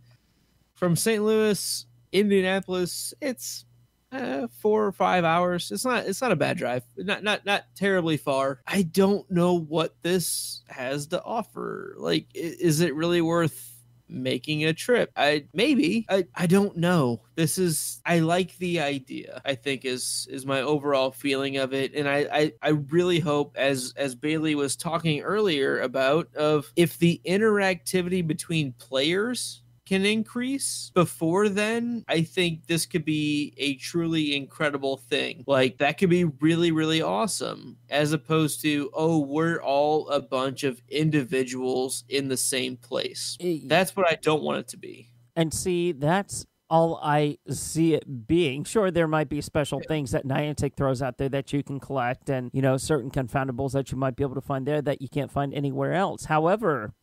from St. Louis, Indianapolis, it's uh, four or five hours. It's not it's not a bad drive. Not not not terribly far. I don't know what this has to offer. Like, is it really worth making a trip. I maybe I, I don't know. This is I like the idea. I think is is my overall feeling of it, and I I, I really hope as as Bailey was talking earlier about of if the interactivity between players can increase before then, I think this could be a truly incredible thing. Like that could be really, really awesome, as opposed to, oh, we're all a bunch of individuals in the same place. Eh, that's what I don't want it to be. And see, that's all I see it being. Sure, there might be special things that Niantic throws out there that you can collect, and you know certain confoundables that you might be able to find there that you can't find anywhere else. However,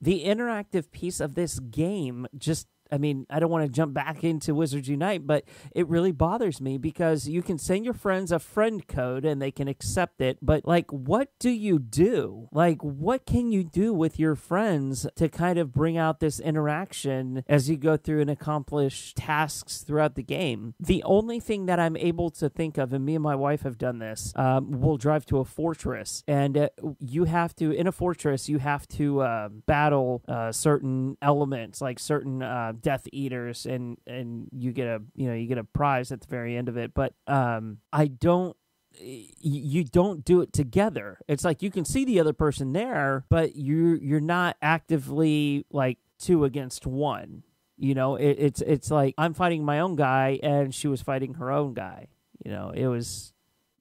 the interactive piece of this game just I mean, I don't want to jump back into Wizards Unite, but it really bothers me because you can send your friends a friend code and they can accept it. But, like, what do you do? Like, what can you do with your friends to kind of bring out this interaction as you go through and accomplish tasks throughout the game? The only thing that I'm able to think of, and me and my wife have done this, um, we'll drive to a fortress, and uh, you have to, in a fortress, you have to uh, battle uh, certain elements, like certain. Death Eaters, and and you get a you know you get a prize at the very end of it. But um, I don't you don't do it together. It's like you can see the other person there, but you you're not actively like two against one. You know, it, it's it's like I'm fighting my own guy, and she was fighting her own guy. You know, it was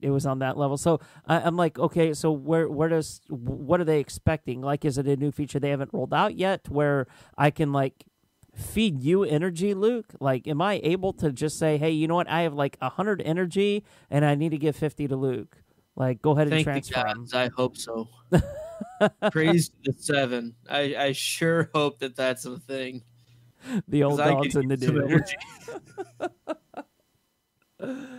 it was on that level. So I, I'm like, okay, so where where does what are they expecting? Like, is it a new feature they haven't rolled out yet, where I can like feed you energy, Luke? Like, am I able to just say, hey, you know what? I have like 100 energy and I need to give 50 to Luke? Like, go ahead and Thank transfer the gods, I hope so. Praise the seven. I, I sure hope that that's a thing. The old dogs and the use some dude. energy.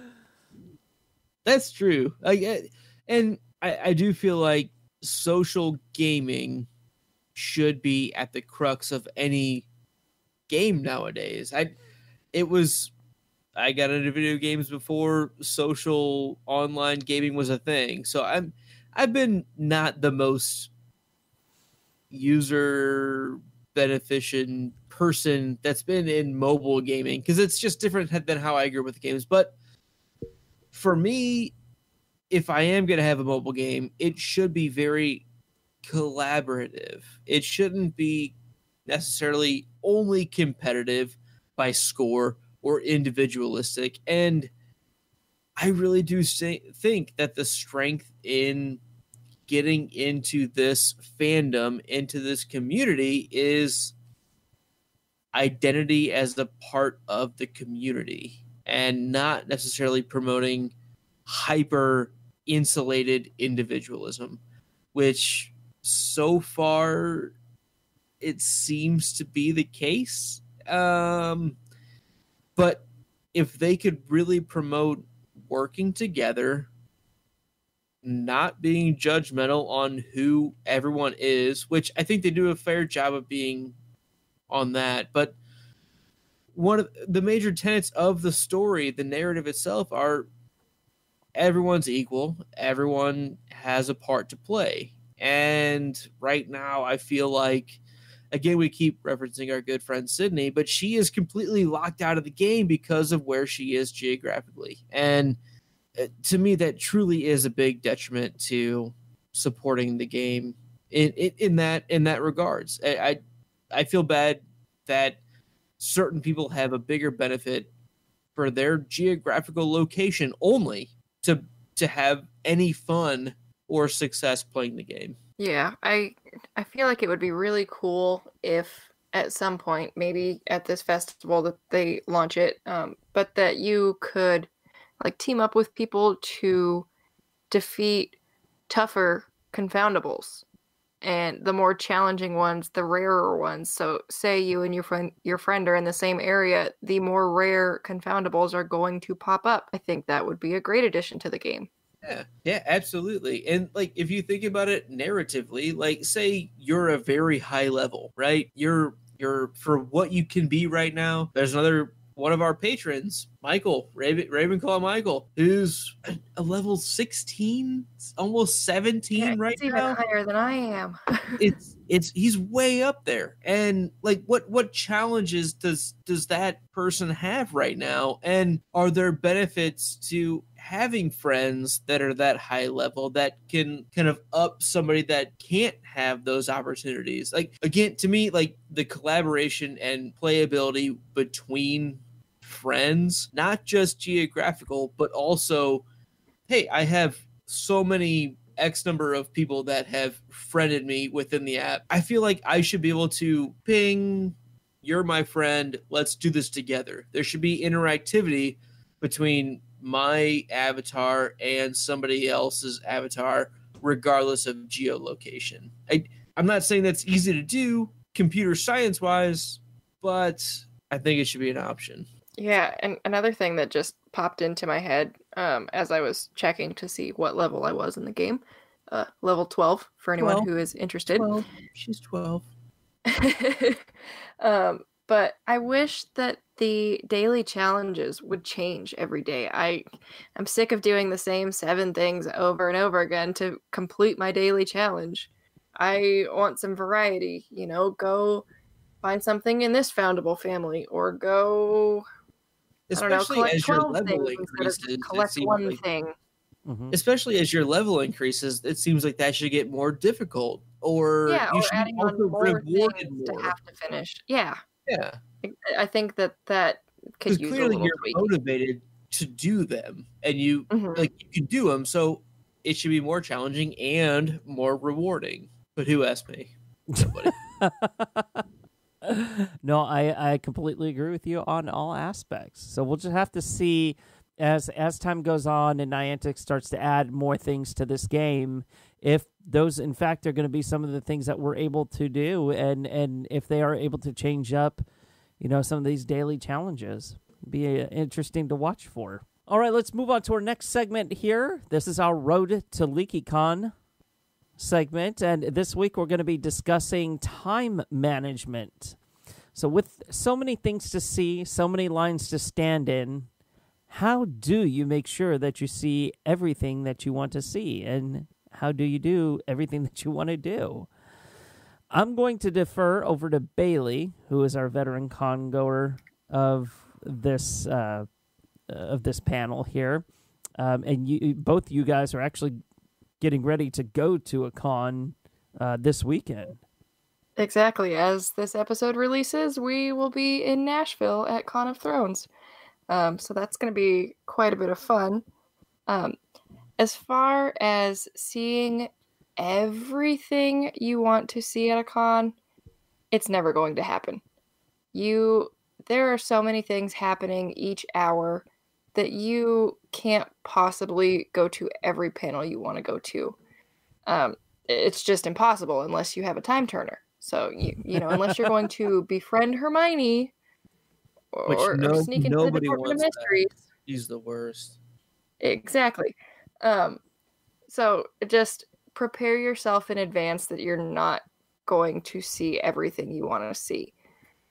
That's true. I get, and I, I do feel like social gaming should be at the crux of any game nowadays. I it was I got into video games before social online gaming was a thing. So I'm I've been not the most user beneficent person that's been in mobile gaming because it's just different than how I grew up with games. But for me, if I am going to have a mobile game, it should be very collaborative. It shouldn't be necessarily only competitive by score or individualistic. And I really do say, think that the strength in getting into this fandom, into this community, is identity as a part of the community and not necessarily promoting hyper insulated individualism, which so far it seems to be the case. Um, but if they could really promote working together, not being judgmental on who everyone is, which I think they do a fair job of being on that. But one of the major tenets of the story, the narrative itself, are everyone's equal, everyone has a part to play. And right now, I feel like again, we keep referencing our good friend Sydney, but she is completely locked out of the game because of where she is geographically. And uh, to me, that truly is a big detriment to supporting the game in, in, in that in that regards. I, I I feel bad that certain people have a bigger benefit for their geographical location only to to have any fun or success playing the game. Yeah, I I feel like it would be really cool if at some point, maybe at this festival that they launch it, um, but that you could like team up with people to defeat tougher confoundables and the more challenging ones the rarer ones. So say you and your friend your friend are in the same area the more rare confoundables are going to pop up. I think that would be a great addition to the game Yeah, yeah, absolutely. And like if you think about it narratively, like say you're a very high level, right? You're you're for what you can be right now. There's another one of our patrons, Michael Raven Ravenclaw Michael, who's a, level sixteen, almost seventeen Yeah, right he's even now. higher than I am. It's it's he's way up there, and like what what challenges does does that person have right now, and are there benefits to having friends that are that high level that can kind of up somebody that can't have those opportunities. Like again to me like the collaboration and playability between friends not just geographical but also hey i have so many x number of people that have friended me within the app. I feel like i should be able to ping you're my friend let's do this together. There should be interactivity between my avatar and somebody else's avatar regardless of geolocation I, i'm not saying that's easy to do computer science wise but i think it should be an option Yeah, and another thing that just popped into my head um, as I was checking to see what level I was in the game, uh, level 12 for anyone 12. who is interested. well she's 12 um, but I wish that the daily challenges would change every day. I I'm sick of doing the same seven things over and over again to complete my daily challenge. I want some variety, you know, go find something in this foundable family or go I don't know, especially collect as your 12 level things instead increases of collect one like- thing. Mhm. especially as your level increases it seems like that should get more difficult or Yeah, you or should be adding on also more rewarded things more to have to finish. Yeah, yeah I- I think that that because could use a clearly little you're tweak. motivated to do them and you Mhm. like you can do them so it should be more challenging and more rewarding but who asked me Nobody. no, I, I completely agree with you on all aspects. So we'll just have to see as as time goes on and Niantic starts to add more things to this game, if those in fact are going to be some of the things that we're able to do, and and if they are able to change up, you know, some of these daily challenges, be uh, interesting to watch for. All right, let's move on to our next segment here. This is our road to LeakyCon segment. And this week we're going to be discussing time management. So, with so many things to see, so many lines to stand in, how do you make sure that you see everything that you want to see? And how do you do everything that you want to do? I'm going to defer over to Bailey, who is our veteran con goer of this uh, of this panel here, um, and you both you guys are actually getting ready to go to a con uh, this weekend. Exactly. As this episode releases, we will be in Nashville at Con of Thrones. Um, so that's going to be quite a bit of fun. Um, as far as seeing everything you want to see at a con, it's never going to happen. You there are so many things happening each hour that you can't possibly go to every panel you want to go to. Um, it's just impossible unless you have a time turner. So you you know unless you're going to befriend Hermione or, Which or no- sneak into the Department of wants that. Mysteries. he's the worst Exactly. Um, so just prepare yourself in advance that you're not going to see everything you want to see.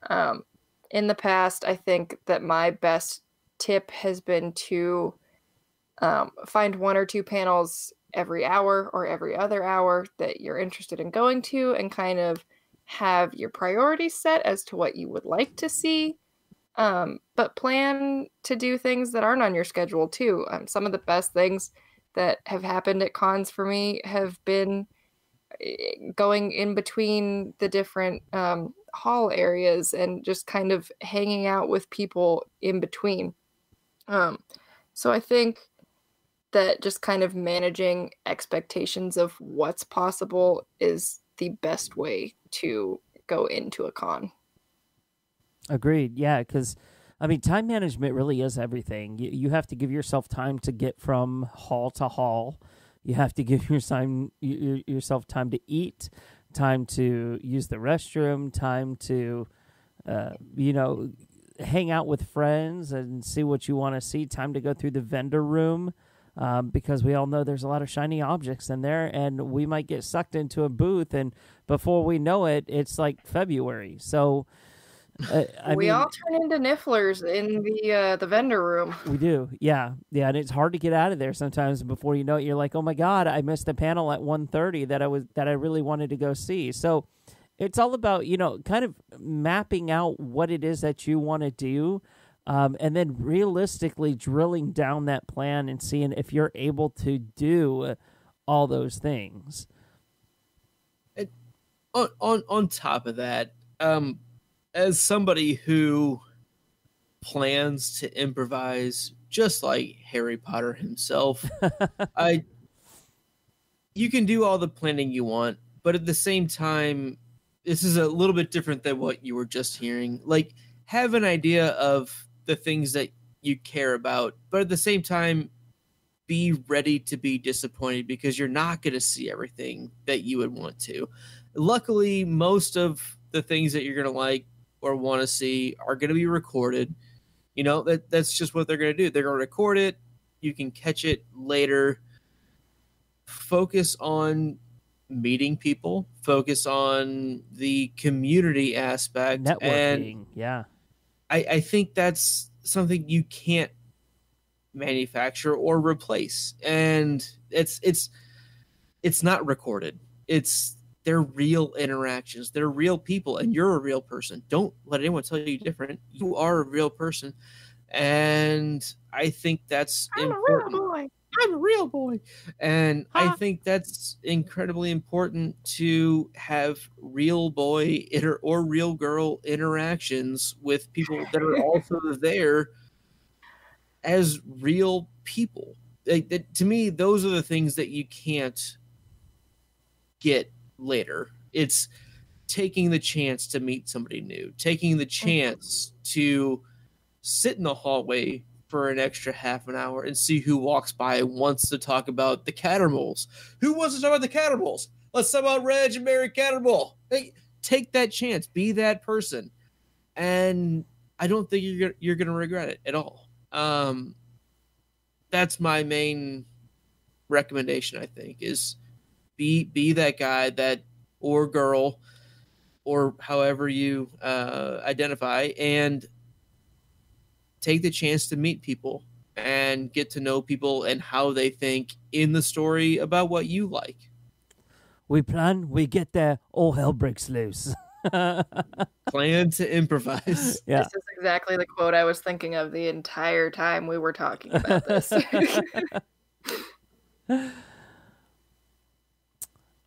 Um, in the past, I think that my best tip has been to um, find one or two panels every hour or every other hour that you're interested in going to and kind of have your priorities set as to what you would like to see um, but plan to do things that aren't on your schedule too. Um, some of the best things that have happened at cons for me have been eh, going in between the different um, hall areas and just kind of hanging out with people in between. Um, so I think that just kind of managing expectations of what's possible is the best way to go into a con. Agreed. Yeah, because I mean, time management really is everything. You you have to give yourself time to get from hall to hall. You have to give your time y- y- yourself time to eat, time to use the restroom, time to, uh, you know, hang out with friends and see what you want to see. Time to go through the vendor room. Um, because we all know there's a lot of shiny objects in there, and we might get sucked into a booth, and before we know it, it's like February. So, Uh, I we mean, all turn into nifflers in the uh, the vendor room. We do, yeah, yeah, and it's hard to get out of there sometimes. Before you know it, you're like, "Oh my god, I missed the panel at 1.30 that I was that I really wanted to go see." So, it's all about you know, kind of mapping out what it is that you want to do, um, and then realistically drilling down that plan and seeing if you're able to do all those things. on on on top of that, um, as somebody who plans to improvise just like Harry Potter himself, I you can do all the planning you want, but at the same time, this is a little bit different than what you were just hearing. Like have an idea of the things that you care about, but at the same time be ready to be disappointed because you're not going to see everything that you would want to luckily most of the things that you're going to like or want to see are going to be recorded. You know that that's just what they're going to do. They're going to record it. You can catch it later. Focus on meeting people. Focus on the community aspect and Networking, yeah. I, I think that's something you can't manufacture or replace. And it's it's it's not recorded. It's they're real interactions they're real people and you're a real person don't let anyone tell you different you are a real person and i think that's I'm important. boy. I'm a real boy. And I think that's incredibly important to have real boy inter- or real girl interactions with people that are also there as real people. Like that, to me, those are the things that you can't get later. It's taking the chance to meet somebody new, taking the chance to sit in the hallway for an extra half an hour and see who walks by and wants to talk about the Cattermoles. Who wants to talk about the Cattermoles? Let's talk about Reg and Mary Cattermole. Hey, take that chance. Be that person. And I don't think you're gonna, you're going to regret it at all. Um, that's my main recommendation. I think is be be that guy that or girl or however you uh, identify and take the chance to meet people and get to know people and how they think in the story about what you like. We plan, we get there, all hell breaks loose. Plan to improvise. yeah. This is exactly the quote I was thinking of the entire time we were talking about this.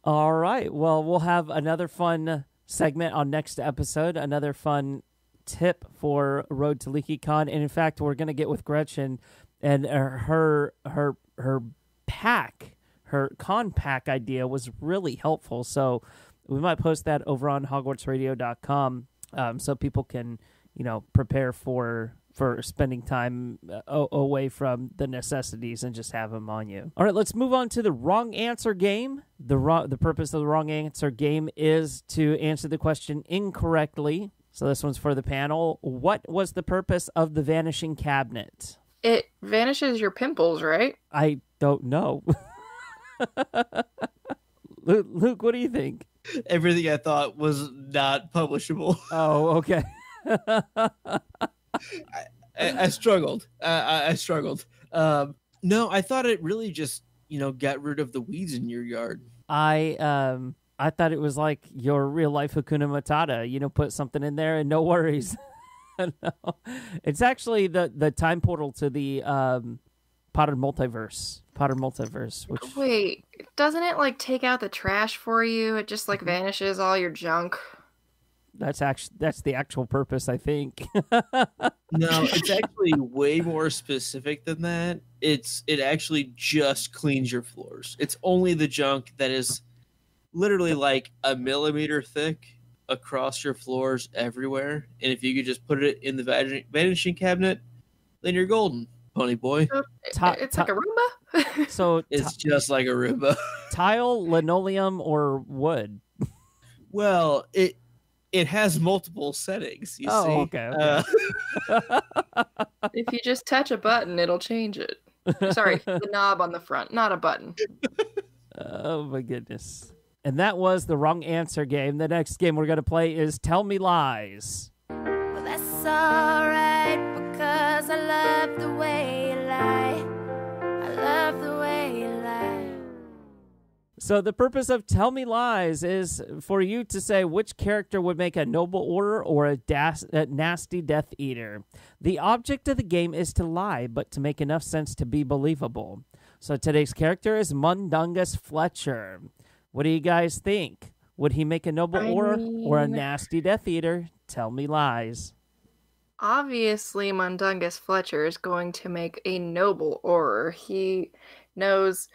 All right. Well, we'll have another fun segment on next episode, another fun tip for Road to LeakyCon. And in fact, we're going to get with Gretchen and uh, her her her pack, her con pack idea was really helpful. So we might post that over on hogwartsradio.com um, so people can, you know, prepare for for spending time uh, away from the necessities and just have them on you. All right, let's move on to the wrong answer game. The wrong, the purpose of the wrong answer game is to answer the question incorrectly. So this one's for the panel. What was the purpose of the vanishing cabinet? it vanishes your pimples, right? I don't know. Luke, Luke, what do you think? Everything I thought was not publishable. Oh, okay. I, I struggled. Uh, I, I struggled. Um, no, I thought it really just you know got rid of the weeds in your yard. I um I thought it was like your real life Hakuna Matata. You know, put something in there and no worries. no. It's actually the the time portal to the um Potter multiverse. Potter multiverse, which Wait, doesn't it like take out the trash for you? It just like vanishes all your junk. That's actually that's the actual purpose, I think. No, it's actually way more specific than that. It's it actually just cleans your floors. It's only the junk that is literally like a millimeter thick across your floors everywhere. And if you could just put it in the van- vanishing cabinet, then you're golden, pony boy. It- it's ta- like a Roomba. so It's ti- just like a Roomba. tile, linoleum, or wood. Well, it it has multiple settings. You Oh, see, okay, okay. Uh, if you just touch a button, it'll change it. Sorry, the knob on the front, not a button. Oh my goodness. And that was the wrong answer game. The next game we're going to play is Tell Me Lies. it's So the purpose of Tell Me Lies is for you to say which character would make a noble Auror or a, das- a nasty Death Eater. The object of the game is to lie, but to make enough sense to be believable. So today's character is Mundungus Fletcher. What do you guys think? Would he make a noble I order or a nasty Death Eater? Tell me lies. Obviously, Mundungus Fletcher is going to make a noble Auror. He knows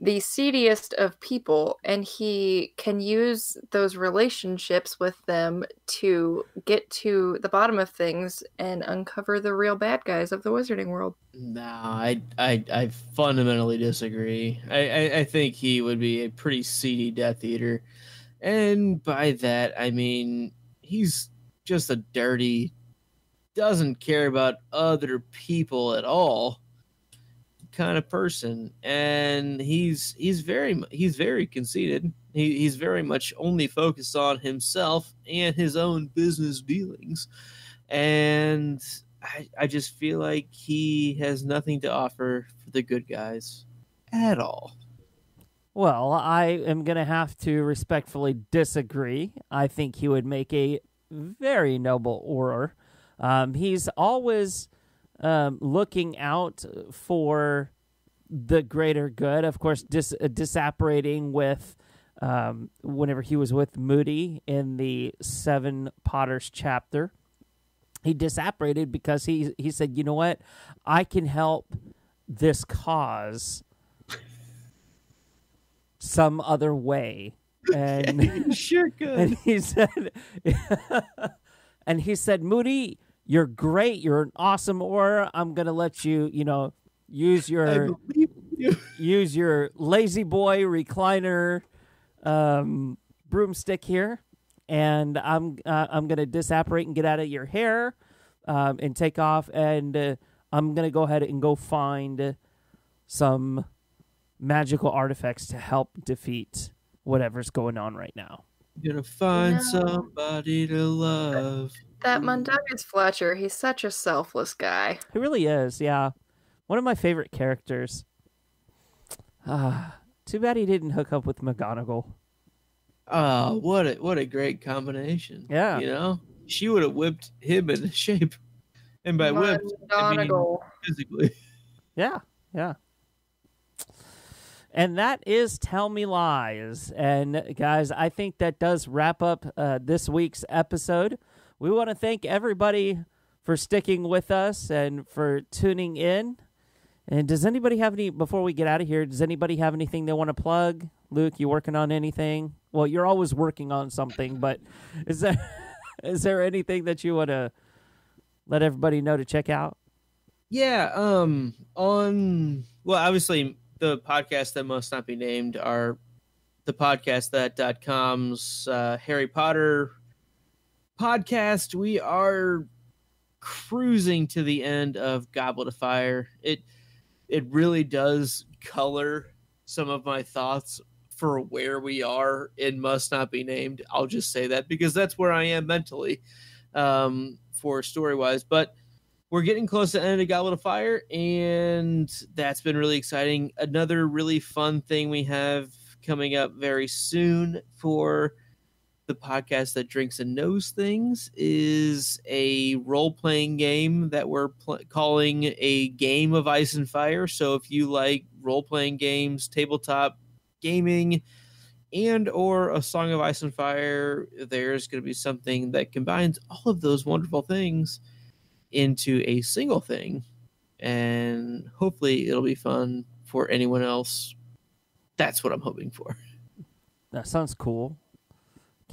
the seediest of people, and he can use those relationships with them to get to the bottom of things and uncover the real bad guys of the wizarding world. No, I, I, I fundamentally disagree. I, I, I think he would be a pretty seedy Death Eater, and by that I mean he's just a dirty, doesn't care about other people at all kind of person, and he's he's very he's very conceited. He, he's very much only focused on himself and his own business dealings, and I, I just feel like he has nothing to offer for the good guys at all. Well, I am going to have to respectfully disagree. I think he would make a very noble Auror. Um, he's always um, looking out for the greater good. Of course, dis- uh, disapparating with um, whenever he was with Moody in the Seven Potters chapter. He disapparated because he he said, "You know what? I can help this cause some other way." And sure and he said and he said moody you're great you're an awesome or i'm gonna let you you know use your you. use your La-Z-Boy recliner um, broomstick here and i'm uh, i'm gonna disapparate and get out of your hair um, and take off and uh, i'm gonna go ahead and go find some magical artifacts to help defeat whatever's going on right now you Gonna find No. somebody to love. That Mundungus Fletcher, he's such a selfless guy. He really is, yeah. One of my favorite characters. Ah, too bad he didn't hook up with McGonagall. Oh, what a what a great combination. Yeah. You know? She would have whipped him into shape. And by whipped, I mean physically. Yeah, yeah. And that is Tell Me Lies. And guys, I think that does wrap up uh, this week's episode. We want to thank everybody for sticking with us and for tuning in. And does anybody have any, before we get out of here, does anybody have anything they want to plug? Luke, you working on anything? Well, you're always working on something, but is there is there anything that you want to let everybody know to check out? Yeah, um on well obviously the podcast that must not be named are the podcast that dot com's uh, Harry Potter podcast. We are cruising to the end of Goblet of Fire. It it really does color some of my thoughts for where we are in must not be named. I'll just say that because that's where I am mentally um, for story wise. But we're getting close to the end of Goblet of Fire, and that's been really exciting. Another really fun thing we have coming up very soon for the podcast that drinks and knows things is a role playing game that we're pl- calling a game of ice and fire. So if you like role playing games, tabletop gaming, and or a song of ice and fire, there's going to be something that combines all of those wonderful things into a single thing. And hopefully it'll be fun for anyone else. That's what I'm hoping for. That sounds cool.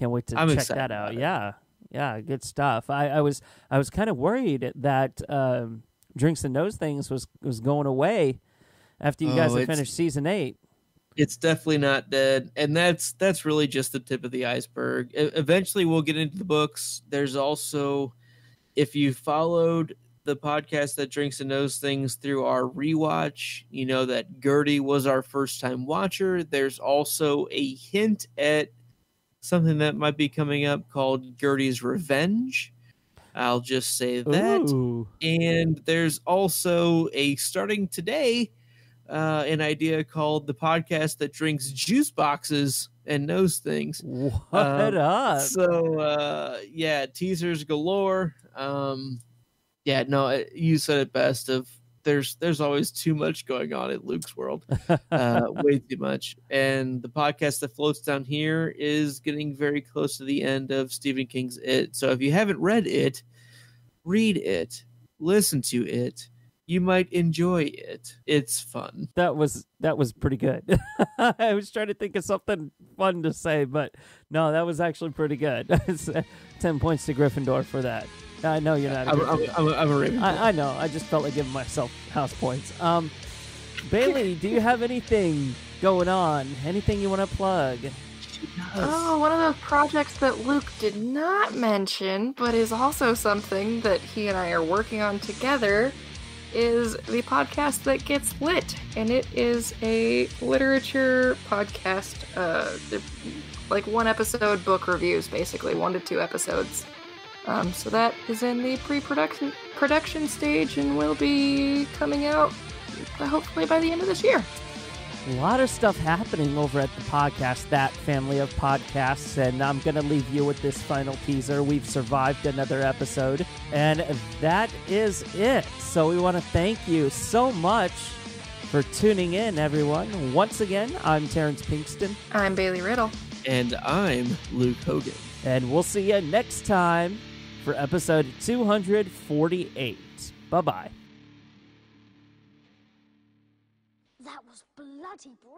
Can't wait to I'm check that out. Yeah, yeah, good stuff. I, I was I was kind of worried that um, drinks and knows things was was going away after you guys Oh, had finished season eight. it's definitely not dead and that's that's really just the tip of the iceberg E- eventually we'll get into the books there's also if you followed the podcast that drinks and knows things through our rewatch you know that gertie was our first time watcher there's also a hint at something that might be coming up called gertie's revenge I'll just say that. Ooh. And there's also a starting today uh, an idea called the podcast that drinks juice boxes and knows things. What Um, up? So uh, yeah, teasers galore. Um, yeah, no, you said it best. Of there's there's always too much going on at Luke's world, uh, way too much. And the podcast that floats down here is getting very close to the end of Stephen King's It. So if you haven't read it, read it, listen to it. You might enjoy it. It's fun. that was that was pretty good. I was trying to think of something fun to say, but no, that was actually pretty good. Ten points to Gryffindor for that. I know you're not. A I'm, I'm, I'm, a- I'm a Ravenclaw. I, I know. I just felt like giving myself house points. Um, Bailey, do you have anything going on? Anything you want to plug? Oh, one of the projects that Luke did not mention, but is also something that he and I are working on together, is the podcast that gets lit, and it is a literature podcast. Uh, like one episode book reviews, basically one to two episodes. Um, so that is in the pre-production production stage and will be coming out uh, hopefully by the end of this year. A lot of stuff happening over at the podcast, that family of podcasts, and I'm going to leave you with this final teaser. We've survived another episode, and that is it. So we want to thank you so much for tuning in, everyone. Once again, I'm Terrance Pinkston, I'm Bailey Riddle. and I'm Luke Hogan. and we'll see you next time for episode 248. Bye bye. That was bloody. Codswallop.